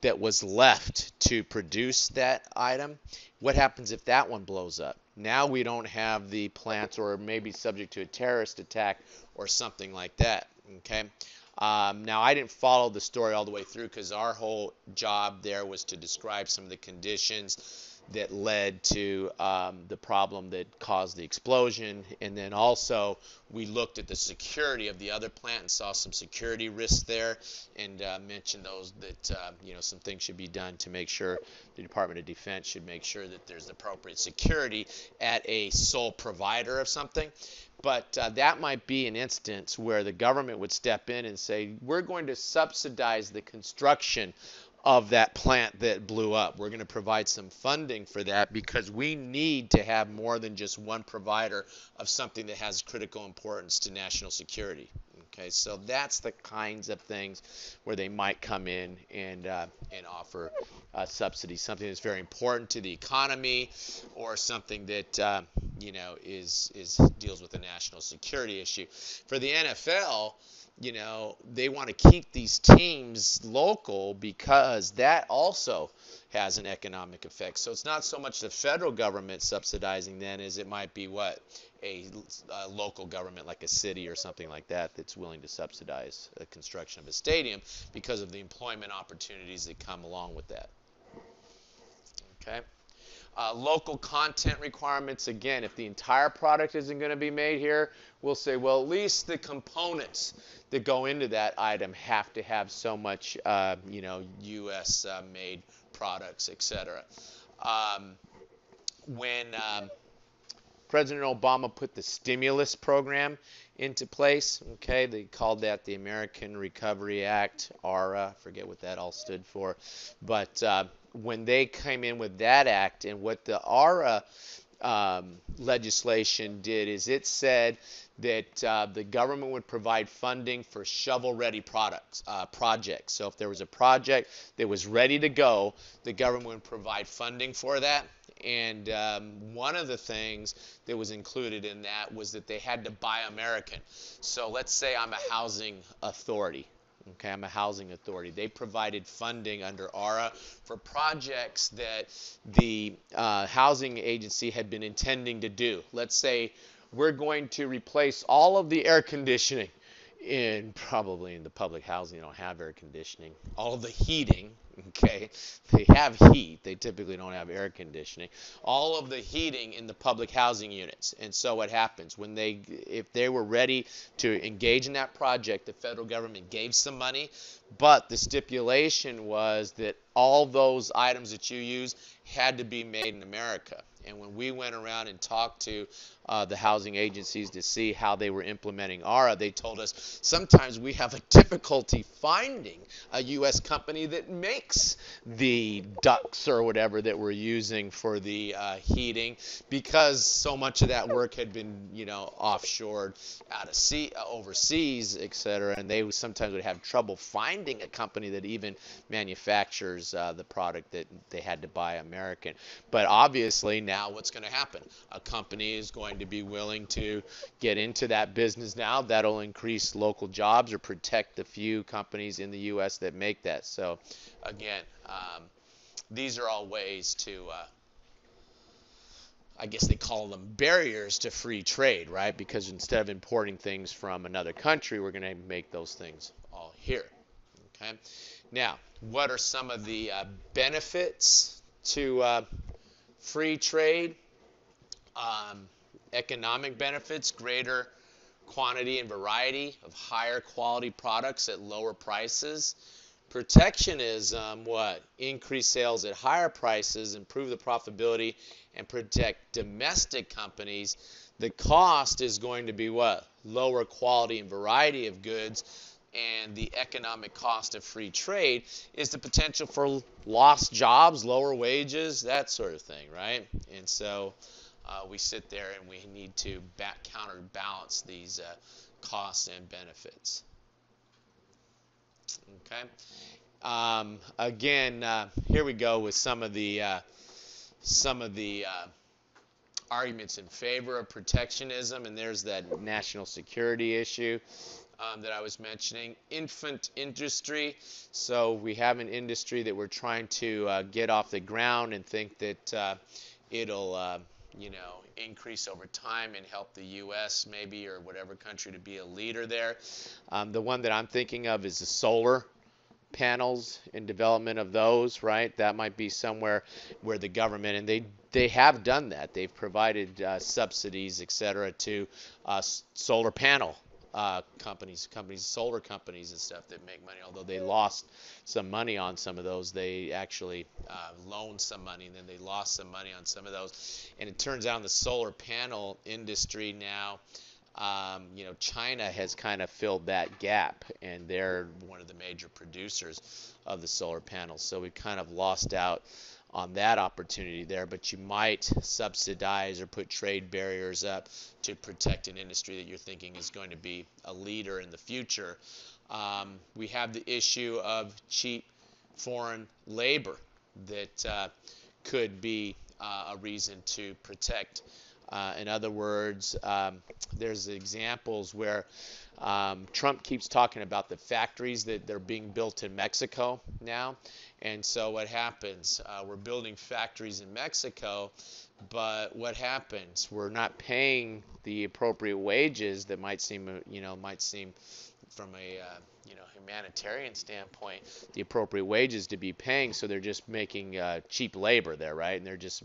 that was left to produce that item. What happens if that one blows up? Now we don't have the plants, or maybe subject to a terrorist attack or something like that. Okay. Um, now, I didn't follow the story all the way through because our whole job there was to describe some of the conditions that led to um, the problem that caused the explosion. And then also, we looked at the security of the other plant and saw some security risks there and uh, mentioned those that, uh, you know, some things should be done to make sure the Department of Defense should make sure that there's appropriate security at a sole provider of something. But uh, that might be an instance where the government would step in and say, we're going to subsidize the construction of that plant that blew up. We're going to provide some funding for that because we need to have more than just one provider of something that has critical importance to national security. Okay, so that's the kinds of things where they might come in and uh, and offer uh, subsidies, something that's very important to the economy, or something that uh, you know is is deals with a national security issue. For the NFL, you know, they want to keep these teams local because that also has an economic effect. So it's not so much the federal government subsidizing then as it might be what a, a, local government like a city or something like that that's willing to subsidize the construction of a stadium because of the employment opportunities that come along with that. Okay. Uh, local content requirements, again, if the entire product isn't going to be made here, we'll say, well, at least the components that go into that item have to have so much, uh, you know, U.S. Uh, made products, etc. Um, when um, President Obama put the stimulus program into place, okay, they called that the American Recovery Act, ARA, forget what that all stood for, but uh, when they came in with that act and what the ARA um, legislation did is it said that uh, the government would provide funding for shovel-ready products uh, projects. So if there was a project that was ready to go, the government would provide funding for that. And um, one of the things that was included in that was that they had to buy American. So let's say I'm a housing authority. Okay, I'm a housing authority. They provided funding under ARA for projects that the uh, housing agency had been intending to do. Let's say we're going to replace all of the air conditioning in probably in the public housing you don't have air conditioning all of the heating [LAUGHS] okay? They have heat. They typically don't have air conditioning. All of the heating in the public housing units. And so what happens? When they if they were ready to engage in that project the federal government gave some money but the stipulation was that all those items that you use had to be made in america. And when we went around and talked to uh, the housing agencies to see how they were implementing ARA, they told us sometimes we have a difficulty finding a U.S. company that makes the ducts or whatever that we're using for the uh, heating because so much of that work had been, you know, offshored out of sea, uh, overseas, et cetera, and they sometimes would have trouble finding a company that even manufactures uh, the product that they had to buy American. But obviously now what's going to happen? A company is going to be willing to get into that business now. That'll increase local jobs or protect the few companies in the U.S. that make that. So, again, um, these are all ways to. Uh, I guess they call them barriers to free trade, right? Because instead of importing things from another country, we're going to make those things all here. Okay. Now, what are some of the uh, benefits to uh, free trade? Um, economic benefits, greater quantity and variety of higher quality products at lower prices. Protectionism, what? Increase sales at higher prices, improve the profitability, and protect domestic companies. The cost is going to be what? Lower quality and variety of goods. And the economic cost of free trade is the potential for lost jobs, lower wages, that sort of thing, right? And so uh, we sit there and we need to back counterbalance these uh, costs and benefits. Okay. Um, again, uh, here we go with some of the uh, some of the uh, arguments in favor of protectionism, and there's that national security issue. Um, that I was mentioning. Infant industry. So we have an industry that we're trying to uh, get off the ground and think that uh, it'll uh, you know, increase over time and help the U.S. maybe or whatever country to be a leader there. Um, the one that I'm thinking of is the solar panels and development of those, right? That might be somewhere where the government and they they have done that. They've provided uh, subsidies, et cetera, to uh, solar panel uh, companies, companies, solar companies and stuff that make money. Although they lost some money on some of those, they actually uh, loaned some money and then they lost some money on some of those. And it turns out the solar panel industry now, um, you know, China has kind of filled that gap, and they're one of the major producers of the solar panels. So we kind of lost out on that opportunity there, but you might subsidize or put trade barriers up to protect an industry that you're thinking is going to be a leader in the future. Um, we have the issue of cheap foreign labor that uh, could be uh, a reason to protect. Uh, in other words, um, there's examples where um, Trump keeps talking about the factories that they're being built in Mexico now. And so what happens? Uh, we're building factories in Mexico, but what happens? We're not paying the appropriate wages that might seem, uh, you know, might seem from a uh, you know humanitarian standpoint the appropriate wages to be paying so they're just making uh, cheap labor there right and they're just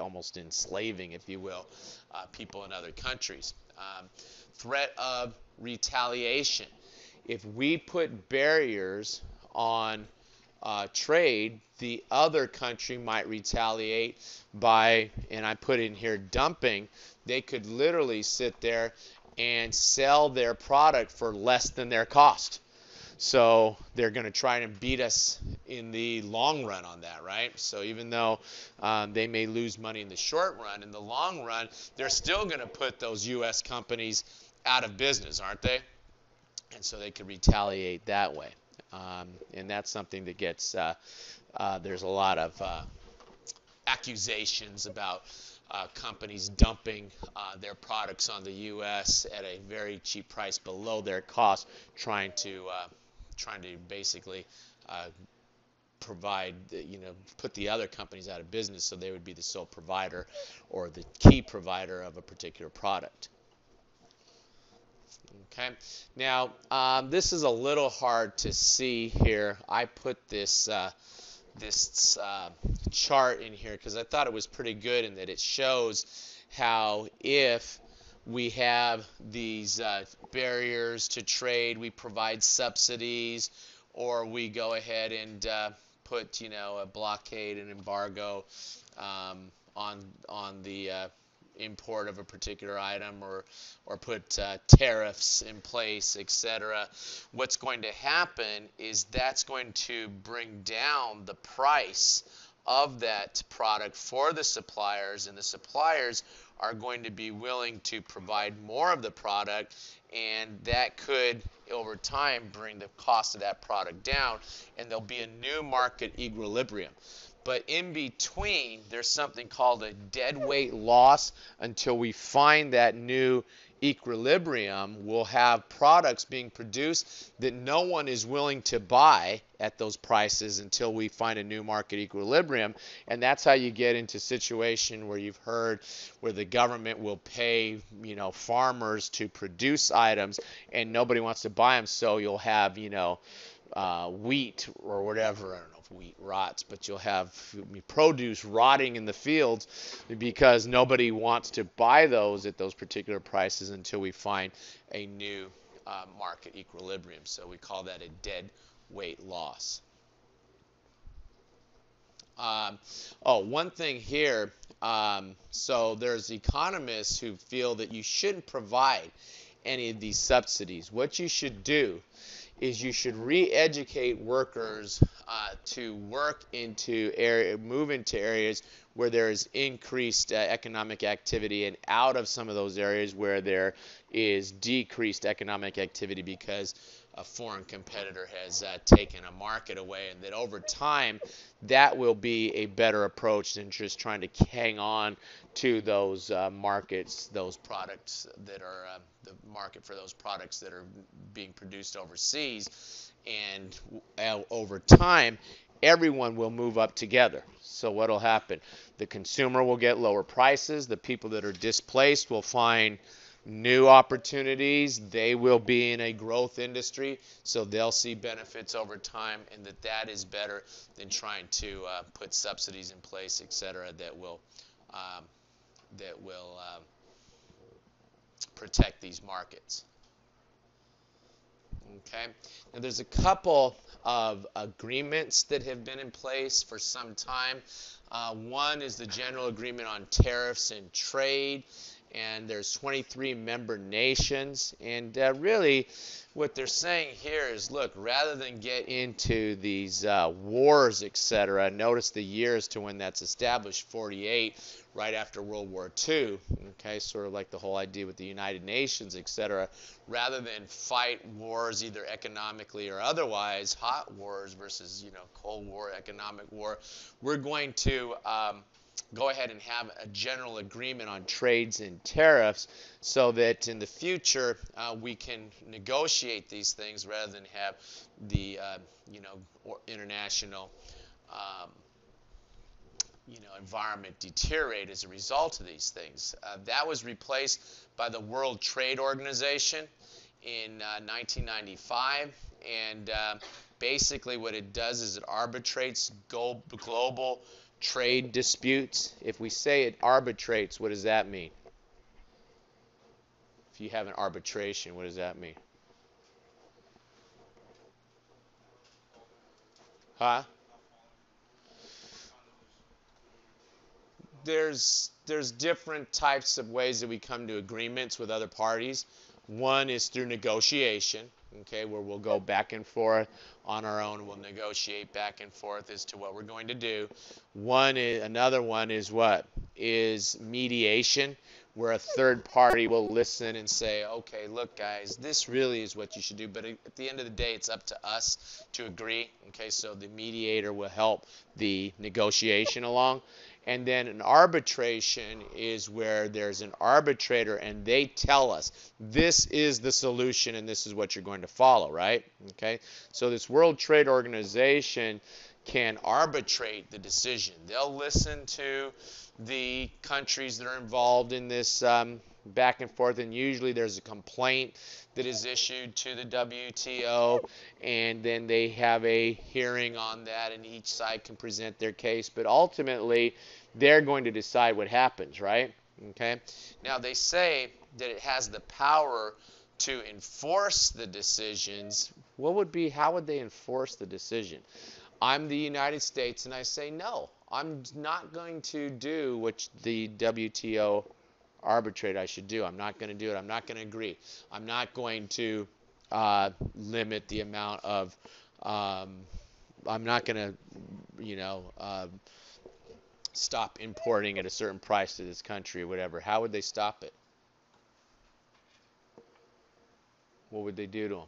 almost enslaving if you will uh, people in other countries um, threat of retaliation. If we put barriers on uh, trade, the other country might retaliate by, and I put in here dumping, they could literally sit there and sell their product for less than their cost. So they're going to try and beat us in the long run on that, right? So even though um, they may lose money in the short run, in the long run, they're still going to put those U.S. companies out of business, aren't they? And so they could retaliate that way. Um, and that's something that gets, uh, uh, there's a lot of uh, accusations about uh, companies dumping uh, their products on the U.S. at a very cheap price below their cost, trying to, uh, trying to basically provide, you know, put the other companies out of business so they would be the sole provider or the key provider of a particular product. Okay. Now, um, this is a little hard to see here. I put this uh, this uh, chart in here because I thought it was pretty good in that it shows how if we have these uh, barriers to trade, we provide subsidies, or we go ahead and uh, put, you know, a blockade and embargo um, on on the uh, import of a particular item or or put uh, tariffs in place, etc. What's going to happen is that's going to bring down the price of that product for the suppliers, and the suppliers are going to be willing to provide more of the product, and that could over time bring the cost of that product down, and there'll be a new market equilibrium. But in between, there's something called a dead weight loss until we find that new equilibrium. We'll have products being produced that no one is willing to buy at those prices until we find a new market equilibrium. And that's how you get into situation where you've heard where the government will pay, you know, farmers to produce items and nobody wants to buy them. So you'll have, you know, uh, wheat or whatever. I don't know if wheat rots, but you'll have produce rotting in the fields because nobody wants to buy those at those particular prices until we find a new uh, market equilibrium. So we call that a dead weight loss. Um, oh, one thing here. Um, so there's economists who feel that you shouldn't provide any of these subsidies. What you should do is you should re-educate workers uh, to work into area, move into areas where there is increased uh, economic activity, and out of some of those areas where there is decreased economic activity because a foreign competitor has uh, taken a market away, and that over time, that will be a better approach than just trying to hang on to those uh, markets, those products that are uh, the market for those products that are being produced overseas, and uh, over time, everyone will move up together. So what will happen? The consumer will get lower prices. The people that are displaced will find new opportunities. They will be in a growth industry, so they'll see benefits over time, and that that is better than trying to uh, put subsidies in place, et cetera, that will um, that will um, protect these markets. Okay. Now there's a couple of agreements that have been in place for some time. Uh, one is the General Agreement on Tariffs and Trade and there's 23 member nations. And uh, really, what they're saying here is, look, rather than get into these uh, wars, etc. Notice the years to when that's established, 48, right after World War II. Okay, sort of like the whole idea with the United Nations, etc. Rather than fight wars either economically or otherwise, hot wars versus you know Cold War, economic war, we're going to um, go ahead and have a general agreement on trades and tariffs so that in the future uh, we can negotiate these things rather than have the uh, you know international um, you know environment deteriorate as a result of these things. Uh, that was replaced by the World Trade Organization in 1995 uh, and uh, basically what it does is it arbitrates global trade disputes. If we say it arbitrates, what does that mean? If you have an arbitration, what does that mean? Huh? There's there's different types of ways that we come to agreements with other parties. One is through negotiation okay, where we'll go back and forth on our own. We'll negotiate back and forth as to what we're going to do. One is, another one is what is mediation, where a third party will listen and say, okay, look, guys, this really is what you should do. But at the end of the day, it's up to us to agree. Okay, so the mediator will help the negotiation along. And then an arbitration is where there's an arbitrator and they tell us this is the solution and this is what you're going to follow, right? Okay. So this World Trade Organization can arbitrate the decision. They'll listen to the countries that are involved in this um, back and forth, and usually there's a complaint that is issued to the WTO, and then they have a hearing on that, and each side can present their case. But ultimately, they're going to decide what happens, right? Okay. Now they say that it has the power to enforce the decisions. What would be? How would they enforce the decision? I'm the United States, and I say no. I'm not going to do what the WTO arbitrate I should do. I'm not going to do it. I'm not going to agree. I'm not going to uh, limit the amount of. Um, I'm not going to, you know, uh, stop importing at a certain price to this country or whatever. How would they stop it? What would they do to them?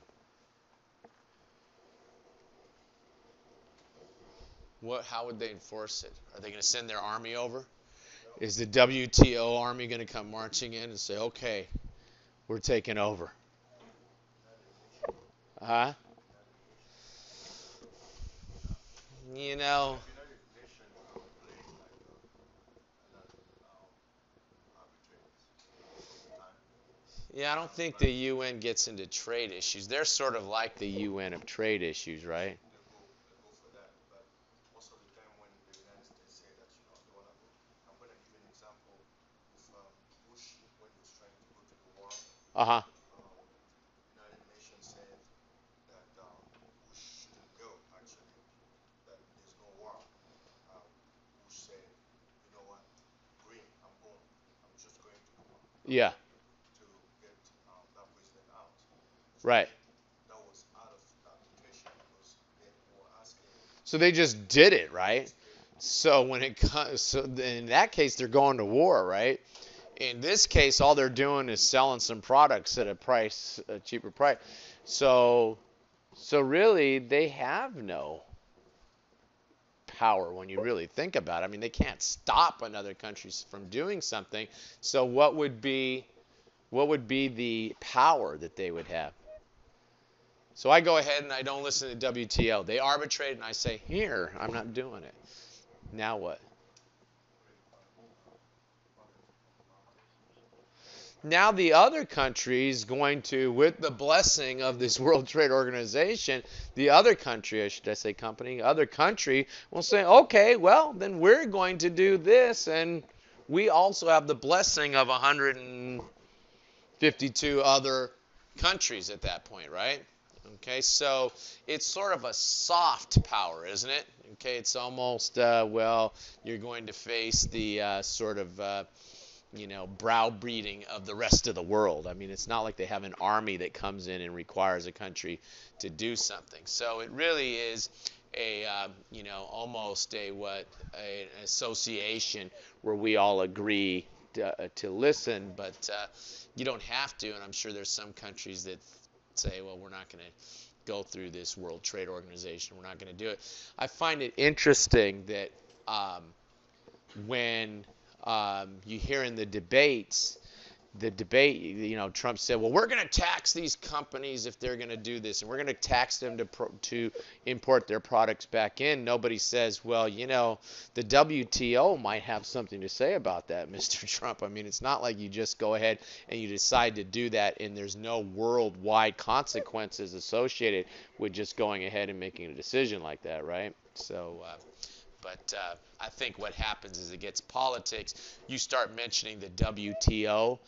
What? How would they enforce it? Are they going to send their army over? Is the WTO army going to come marching in and say, "Okay, we're taking over"? Huh? You know. Yeah, I don't think the UN gets into trade issues. They're sort of like the UN of trade issues, right? Uh huh. Yeah. Right. So they just did it, right? So when it comes, so in that case, they're going to war, right? In this case, all they're doing is selling some products at a price, a cheaper price. So, so really, they have no power when you really think about it. I mean, they can't stop another country from doing something. So, what would be, what would be the power that they would have? So I go ahead and I don't listen to WTO. They arbitrate and I say, here, I'm not doing it. Now what? Now the other countries going to, with the blessing of this [LAUGHS] World Trade Organization, the other country, I should I say company, other country will say, okay, well then we're going to do this, and we also have the blessing of 152 other countries at that point, right? Okay, so it's sort of a soft power, isn't it? Okay, it's almost, uh, well, you're going to face the uh, sort of, uh, you know, browbeating of the rest of the world. I mean, it's not like they have an army that comes in and requires a country to do something. So it really is a, uh, you know, almost a what, a, an association where we all agree to, uh, to listen, but uh, you don't have to. And I'm sure there's some countries that say, well, we're not going to go through this World Trade Organization. We're not going to do it. I find it interesting that um, when um, you hear in the debates the debate, you know, Trump said, well, we're going to tax these companies if they're going to do this, and we're going to tax them to pro- to import their products back in. Nobody says, well, you know, the WTO might have something to say about that, [LAUGHS] Mr. Trump. I mean, it's not like you just go ahead and you decide to do that, and there's no worldwide consequences associated with just going ahead and making a decision like that, right? So. Uh, but uh, I think what happens is it gets politics. You start mentioning the WTO,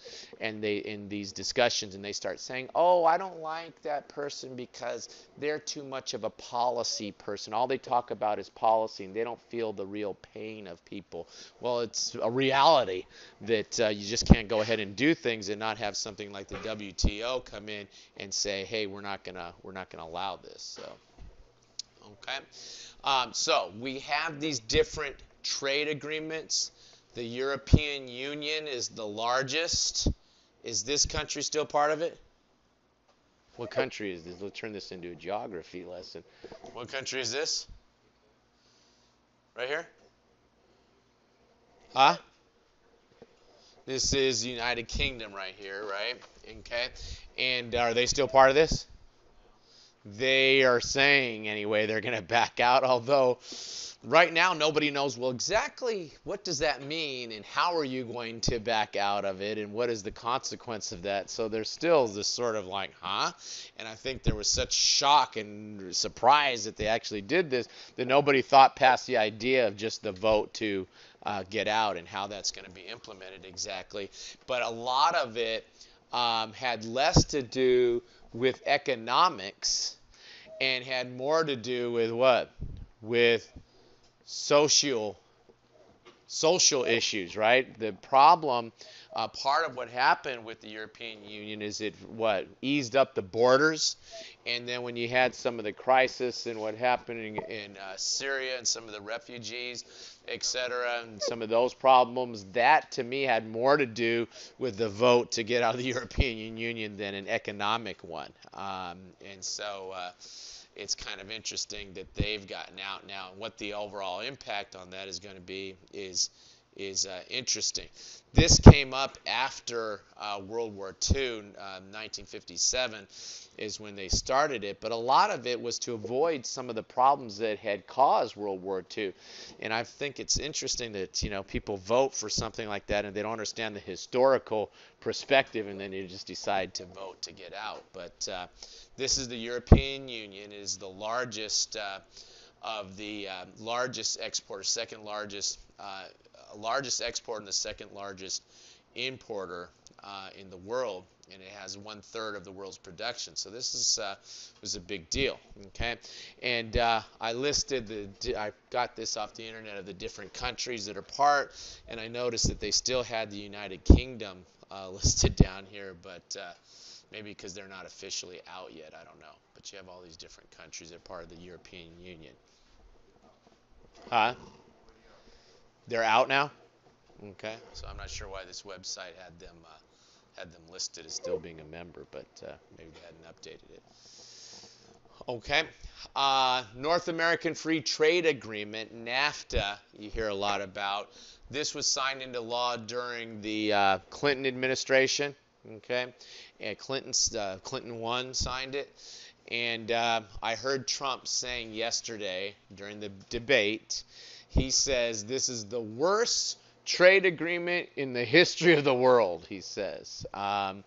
and they in these discussions, and they start saying, "Oh, I don't like that person because they're too much of a policy person. All they talk about is policy, and they don't feel the real pain of people." Well, it's a reality that uh, you just can't go ahead and do things and not have something like the WTO come in and say, "Hey, we're not gonna we're not gonna allow this." So, okay. Um, so we have these different trade agreements. The European Union is the largest. Is this country still part of it? What country is this? Let's turn this into a geography lesson. What country is this? Right here? Huh? This is United Kingdom right here, right? Okay. And are they still part of this? They are saying anyway they're going to back out although right now nobody knows well exactly what does that mean and how are you going to back out of it and what is the consequence of that? So there's still this sort of like huh? And i think there was such shock and surprise that they actually did this that nobody thought past the idea of just the vote to uh, get out and how that's going to be implemented exactly. But a lot of it um, had less to do with economics and had more to do with what? With social social issues, right? The problem, uh, part of what happened with the European Union is it what eased up the borders, and then when you had some of the crisis and what happened in, uh, Syria and some of the refugees, etc., and some of those problems, that to me had more to do with the vote to get out of the [LAUGHS] European Union than an economic one, um, and so. Uh, it's kind of interesting that they've gotten out now. And what the overall impact on that is going to be is is uh, interesting. This came up after uh, World War II, 1957 uh, is when they started it, but a lot of it was to avoid some of the problems that had caused World War II. And I think it's interesting that you know people vote for something like that and they don't understand the historical perspective, and then they just decide to vote to get out. But uh, this is the European Union it is the largest uh, of the uh, largest exporter, second largest, largest exporter and the second largest importer uh, in the world, and it has one third of the world's production. So this is uh, was a big deal. Okay, and uh, I listed the I got this off the internet of the different countries that are part, and I noticed that they still had the United Kingdom uh, [LAUGHS] listed down here, but uh, maybe because they're not officially out yet, I don't know. But you have all these different countries that are part of the European Union. Huh? They're out now. Okay, so I'm not sure why this website had them uh, had them listed as still being a member, but uh, maybe they hadn't updated it. Okay, uh, North American Free Trade Agreement (NAFTA) you hear a lot about. This was signed into law during the uh, Clinton administration. Okay, and Clinton's uh, Clinton one signed it. And uh, I heard Trump saying yesterday during the debate, he says this is the worst trade agreement in the history of the world, he says. Um,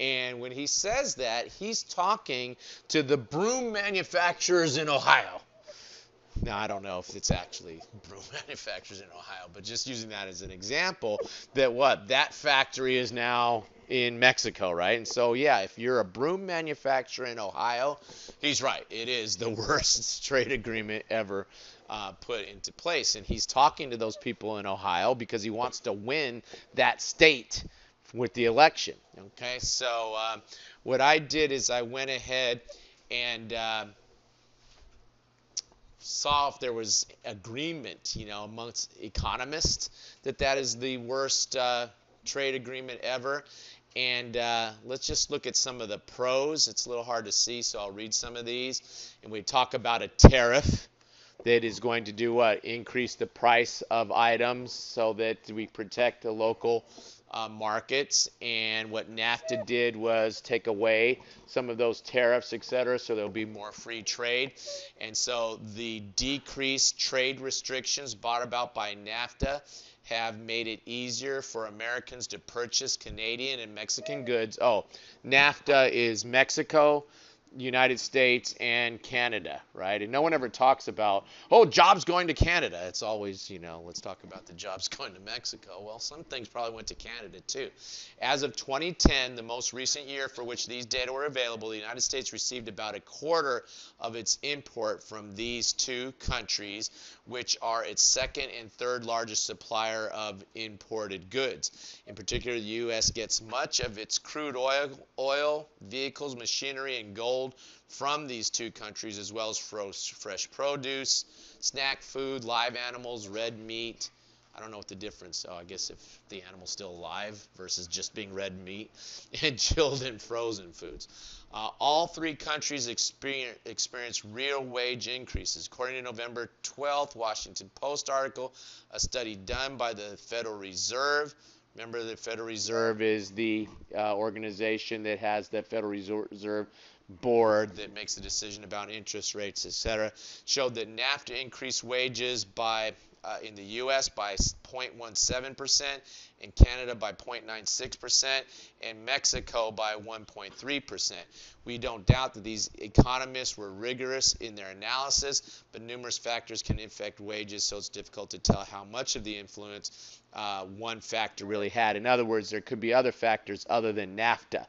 and when he says that, he's talking to the broom manufacturers in Ohio. Now, I don't know if it's actually broom [LAUGHS] manufacturers in Ohio, but just using that as an example, that what? That factory is now in Mexico, right? And so, yeah, if you're a broom manufacturer in Ohio, he's right. It is the [LAUGHS] worst trade agreement ever uh, put into place. And he's talking to those people in Ohio because he wants to win that state with the election. Okay, so uh, what I did is I went ahead and uh, saw if there was agreement, you know, amongst economists that that is the worst uh, trade agreement ever. And uh, let's just look at some of the pros. It's a little hard to see, so I'll read some of these. And we talk about a tariff that is going to do what? Increase the price of items so that we protect the local uh, markets. And what NAFTA did was take away some of those tariffs, et cetera, so there'll be more free trade. And so the decreased trade restrictions brought about by NAFTA have made it easier for Americans to purchase Canadian and Mexican goods. Oh, NAFTA is Mexico, United States and Canada, right? And no one ever talks about, oh, jobs going to Canada. It's always, you know, let's talk about the jobs [LAUGHS] going to Mexico. Well, some things probably went to Canada too. As of 2010, the most recent year for which these data were available, the United States received about a quarter of its import from these two countries, which are its second and third largest supplier of imported goods. In particular, the U.S. gets much of its crude oil, oil, vehicles, machinery, and gold from these two countries, as well as fresh produce, snack food, live animals, red meat. I don't know what the difference. So I guess if the animal's still alive versus just being red meat, [LAUGHS] and chilled and frozen foods. Uh, all three countries experience, experience real wage increases. According to November 12th Washington Post article, a study done by the Federal Reserve. Remember, the Federal Reserve is the uh, organization that has the Federal Reserve board that makes the decision about interest rates, etc., showed that NAFTA increased wages by uh, in the U.S. by 0.17%, in Canada by 0.96%, and Mexico by 1.3%. We don't doubt that these economists were rigorous in their analysis, but numerous factors can affect wages, so it's difficult to tell how much of the influence uh, one factor really had. In other words, there could be other factors other than NAFTA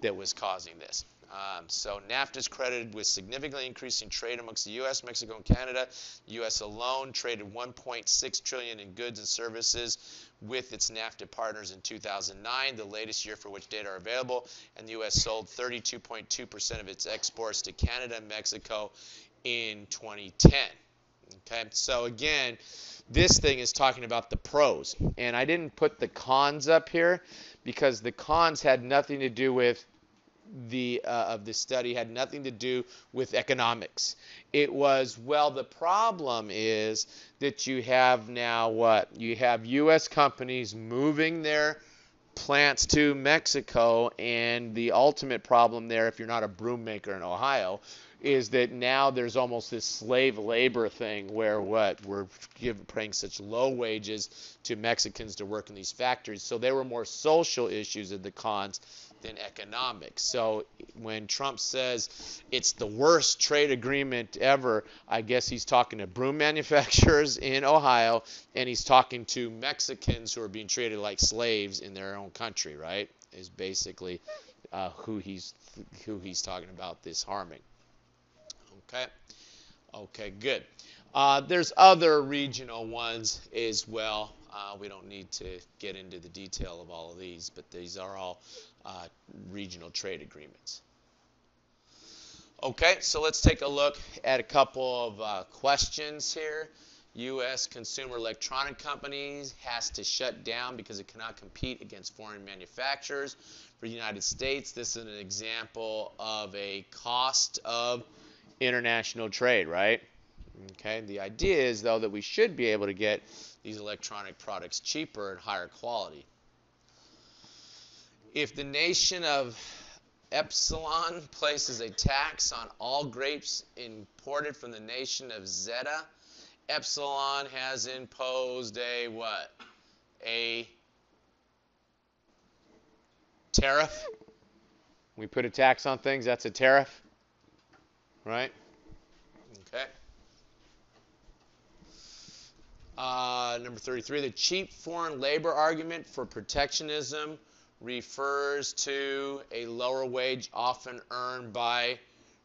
that was causing this. Um, so NAFTA is credited with significantly increasing trade amongst the U.S., Mexico, and Canada. The U.S. alone traded 1.6 trillion in goods and services with its NAFTA partners in 2009, the latest year for which data are available, and the U.S. sold 32.2% of its exports to Canada and Mexico in 2010. Okay, so again, this thing is talking about the pros, and I didn't put the cons up here because the cons had nothing to do with the uh, of the study had nothing to do with economics. It was well the problem is that you have now what? You have US companies moving their plants to Mexico and the ultimate problem there if you're not a broom maker in Ohio is that now there's almost this slave labor thing where what we're give, paying such low wages to Mexicans to work in these factories. So there were more social issues in the cons than economics. So when Trump says it's the worst trade agreement ever, I guess he's talking to broom [LAUGHS] manufacturers in Ohio and he's talking to Mexicans who are being treated like slaves in their own country, right? Is basically uh, who he's who he's talking about this harming. Okay. Okay, good. Uh, there's other regional ones as well. Uh, we don't need to get into the detail of all of these, but these are all uh, regional trade agreements. Okay, so let's take a look at a couple of uh, questions here. U.S. consumer electronic companies has to shut down because it cannot compete against foreign manufacturers. For the United States, this is an example of a cost of international trade, right? Okay, the idea is though that we should be able to get these electronic products cheaper and higher quality. If the nation of Epsilon places a tax on all grapes imported from the nation of Zeta, Epsilon has imposed a what? A tariff. We put a tax on things, that's a tariff. Right? Okay. Uh, number 33, the cheap foreign labor argument for protectionism refers to a lower wage often earned by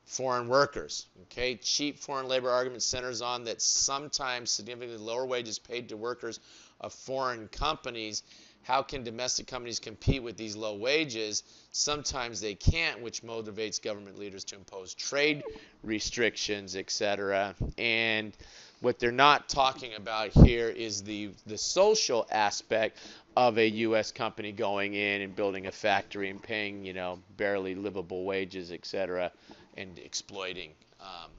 foreign workers. Okay, cheap foreign labor argument centers on that sometimes significantly lower wages paid to workers of foreign companies how can domestic companies compete with these low wages? Sometimes they can't, which motivates government leaders to impose trade restrictions, etc. And what they're not talking about here is the the social aspect of a U.S. company going in and building a factory and paying, you know, barely livable wages, et cetera, and exploiting um,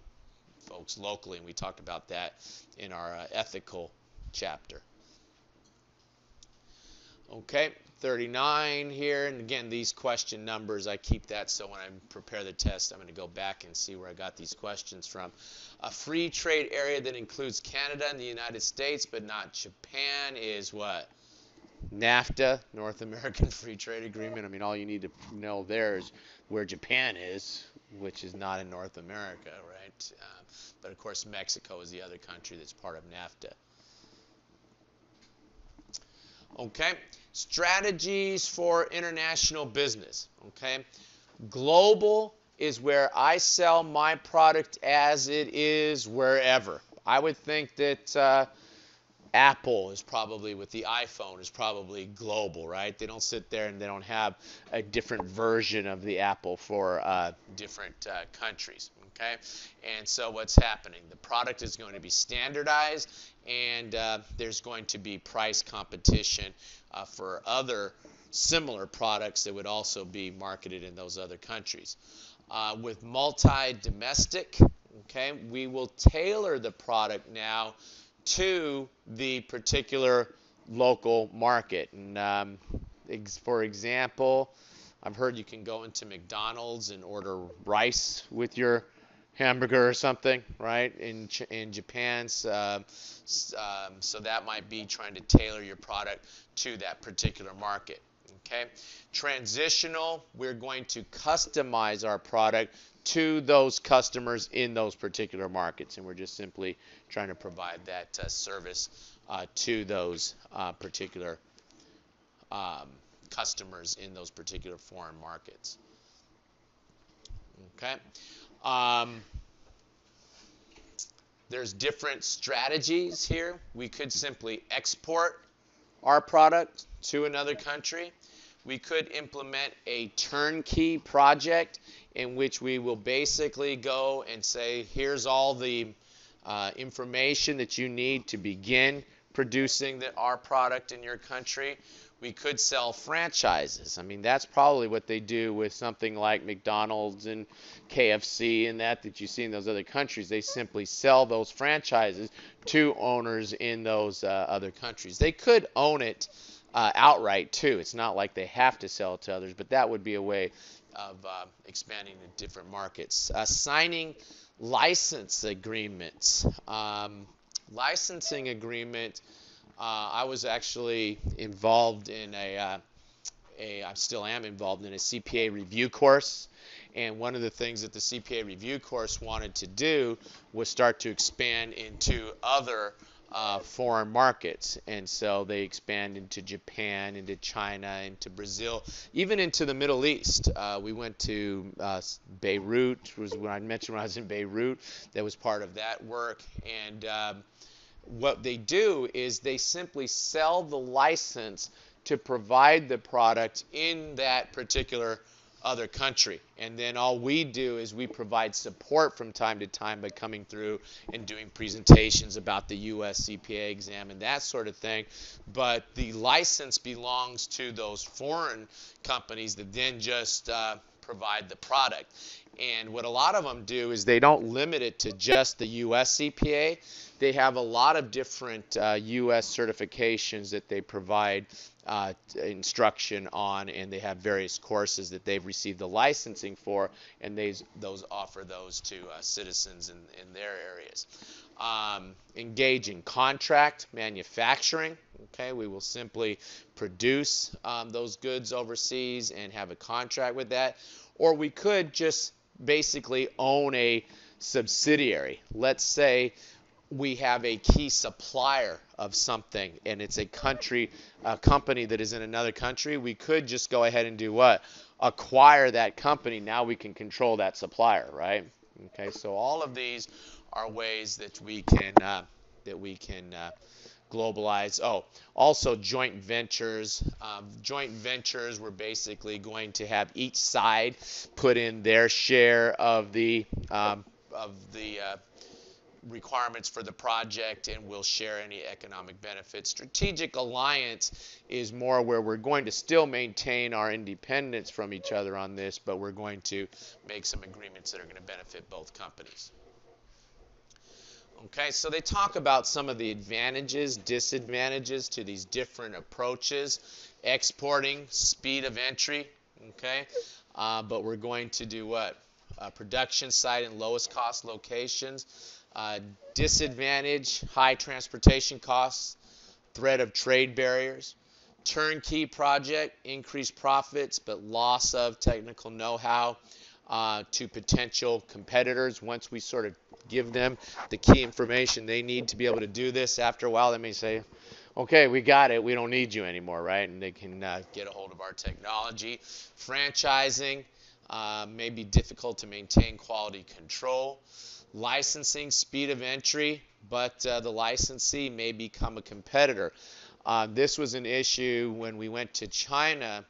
folks locally. And we talked about that in our uh, ethical chapter. Okay, 39 here. And again, these question numbers, I keep that so when I prepare the test, I'm going to go back and see where I got these questions from. A free trade area that includes Canada and the United States, but not Japan, is what? NAFTA, North American [LAUGHS] Free Trade Agreement. I mean, all you need to know there is where Japan is, which is not in North America, right? Uh, but of course, Mexico is the other country that's part of NAFTA. Okay, strategies for international business. Okay, global is where I sell my product as it is wherever. I would think that uh, Apple is probably with the iPhone is probably global, right? They don't sit there and they don't have a different version of the Apple for uh, different uh, countries. Okay, and so what's happening? The product is going to be standardized, and uh, there's going to be price competition uh, for other similar products that would also be marketed in those other countries. Uh, with multi-domestic, okay, we will tailor the product now to the particular local market. And um, ex- for example, I've heard you can go into McDonald's and order rice with your hamburger or something, right? In in Japan, uh, um, so that might be trying to tailor your product to that particular market. Okay, transitional, we're going to customize our product to those customers in those particular markets, and we're just simply trying to provide that uh, service uh, to those uh, particular um, customers in those particular foreign markets. Okay. Um, there's different strategies here. We could simply export our product to another country. We could implement a turnkey project in which we will basically go and say, here's all the uh, information that you need to begin producing the, our product in your country. we could sell franchises. I mean, that's probably what they do with something like McDonald's and KFC and that that you see in those other countries. They simply sell those franchises to owners in those uh, other countries. They could own it uh, outright too. It's not like they have to sell to others, but that would be a way of uh, expanding to different markets. Uh, signing license agreements. Um, licensing agreement uh, I was actually involved in a, uh, a, I still am involved in a CPA review course. And one of the things that the CPA review course wanted to do was start to expand into other uh, foreign markets. And so they expand into Japan, into China, into Brazil, even into the Middle East. Uh, we went to uh, Beirut, was when I mentioned when I was in Beirut. That was part of that work. And um, what they do is they simply sell the license to provide the product in that particular other country. And then all we do is we provide support from time to time by coming through and doing presentations about the US CPA exam and that sort of thing. But the license belongs to those foreign companies that then just uh, provide the product. And what a lot of them do is they don't limit it to just the US CPA. They have a lot of different uh, US certifications that they provide uh, instruction on, and they have various courses that they've received the licensing for, and they, those offer those to uh, citizens in, in their areas. Um, engage in contract manufacturing. Okay, we will simply produce um, those goods overseas and have a contract with that, or we could just basically own a subsidiary. Let's say we have a key supplier of something and it's a country a company that is in another country we could just go ahead and do what? Acquire that company. Now we can control that supplier right? Okay so all of these are ways that we can uh, that we can uh, globalize. Oh also joint ventures. Um, joint ventures we're basically going to have each side put in their share of the um, of the uh, requirements for the project and we'll share any economic benefits. Strategic alliance is more where we're going to still maintain our independence from each other on this, but we're going to make some agreements that are going to benefit both companies. Okay, so they talk about some of the advantages, disadvantages to these different approaches. Exporting, speed of entry, okay, uh, but we're going to do what? Uh, production site and lowest cost locations. Uh, disadvantage, high transportation costs, threat of trade barriers, turnkey project, increased profits, but loss of technical know-how uh, to potential competitors. Once we sort of give them the key information they need to be able to do this, after a while they may say, okay, we got it, we don't need you anymore, right? And they can uh, get a hold of our technology. Franchising uh, may be difficult to maintain quality control licensing, speed of entry, but uh, the licensee may become a competitor. Uh, this was an issue when we went to China.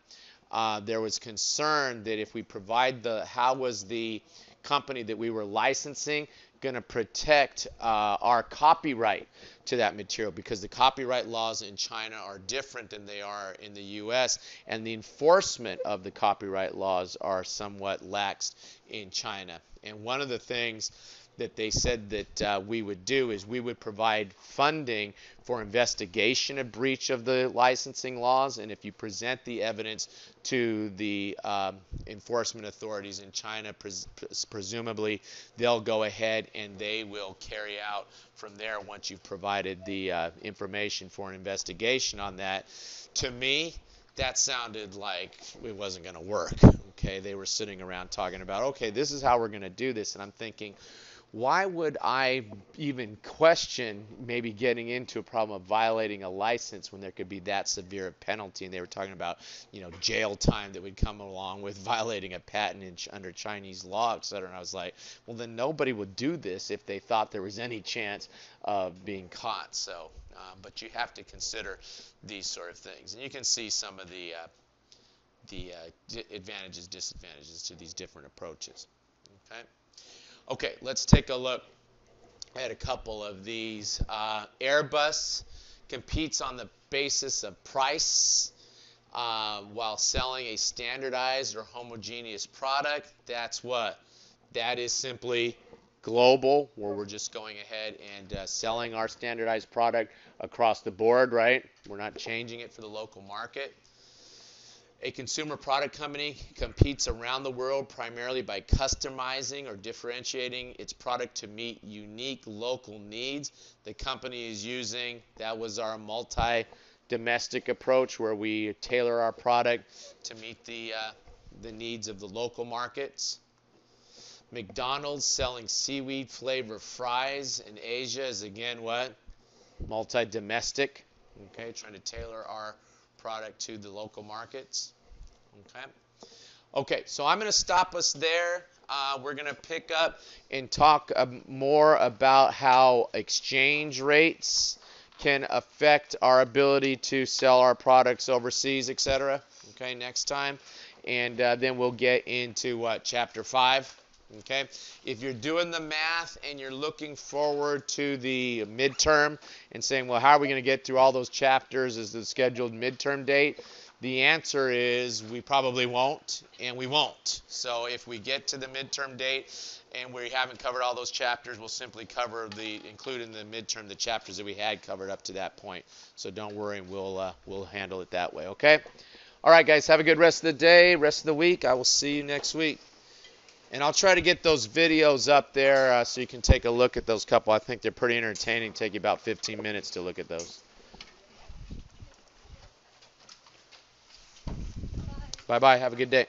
Uh, there was concern that if we provide the, how was the company that we were licensing going to protect uh, our copyright to that material because the copyright laws in China are different than they are in the US and the enforcement of the copyright laws are somewhat lax in China. And one of the things that they said that uh, we would do is we would provide funding for investigation of breach of the licensing laws, and if you present the evidence to the um, enforcement authorities in China, pres- presumably they'll go ahead and they will carry out from there once you've provided the uh, information for an investigation on that. To me, that sounded like it wasn't going to work. Okay, they were sitting around talking about, okay, this is how we're going to do this, and I'm thinking, why would I even question maybe getting into a problem of violating a license when there could be that severe a penalty? And they were talking about, you know, jail time that would come along with [LAUGHS] violating a patent in, under Chinese law, et cetera. And I was like, well, then nobody would do this if they thought there was any chance of being caught. So, um, but you have to consider these sort of things, and you can see some of the uh, the uh, advantages, disadvantages to these different approaches. Okay. Okay, let's take a look at a couple of these. Uh, Airbus competes on the basis of price uh, while selling a standardized or homogeneous product. That's what? That is simply global, where we're just going ahead and uh, selling our standardized product across the board, right? We're not changing it for the local market. A consumer product company competes around the world primarily by customizing or differentiating its product to meet unique local needs the company is using. That was our multi domestic approach where we tailor our product to meet the, uh, the needs of the local markets. McDonald's selling seaweed flavored fries in Asia is again what? Multi domestic. Okay, trying to tailor our product to the local markets. Okay. Okay, so I'm going to stop us there. Uh, we're going to pick up and talk uh, more about how exchange rates can affect our ability to sell our products overseas, etc. Okay, next time. And uh, then we'll get into what, chapter 5. Okay, if you're doing the math and you're looking forward to the midterm and saying, well, how are we going to get through all those chapters as the scheduled midterm date? The answer is we probably won't, and we won't. So if we get to the midterm date and we haven't covered all those chapters, we'll simply cover the include in the midterm the chapters that we had covered up to that point. So don't worry, we'll uh, we'll handle it that way. Okay. All right, guys. Have a good rest of the day, rest of the week. I will see you next week. And I'll try to get those videos up there uh, so you can take a look at those couple. I think they're pretty entertaining. Take you about 15 minutes to look at those. Bye bye. Have a good day.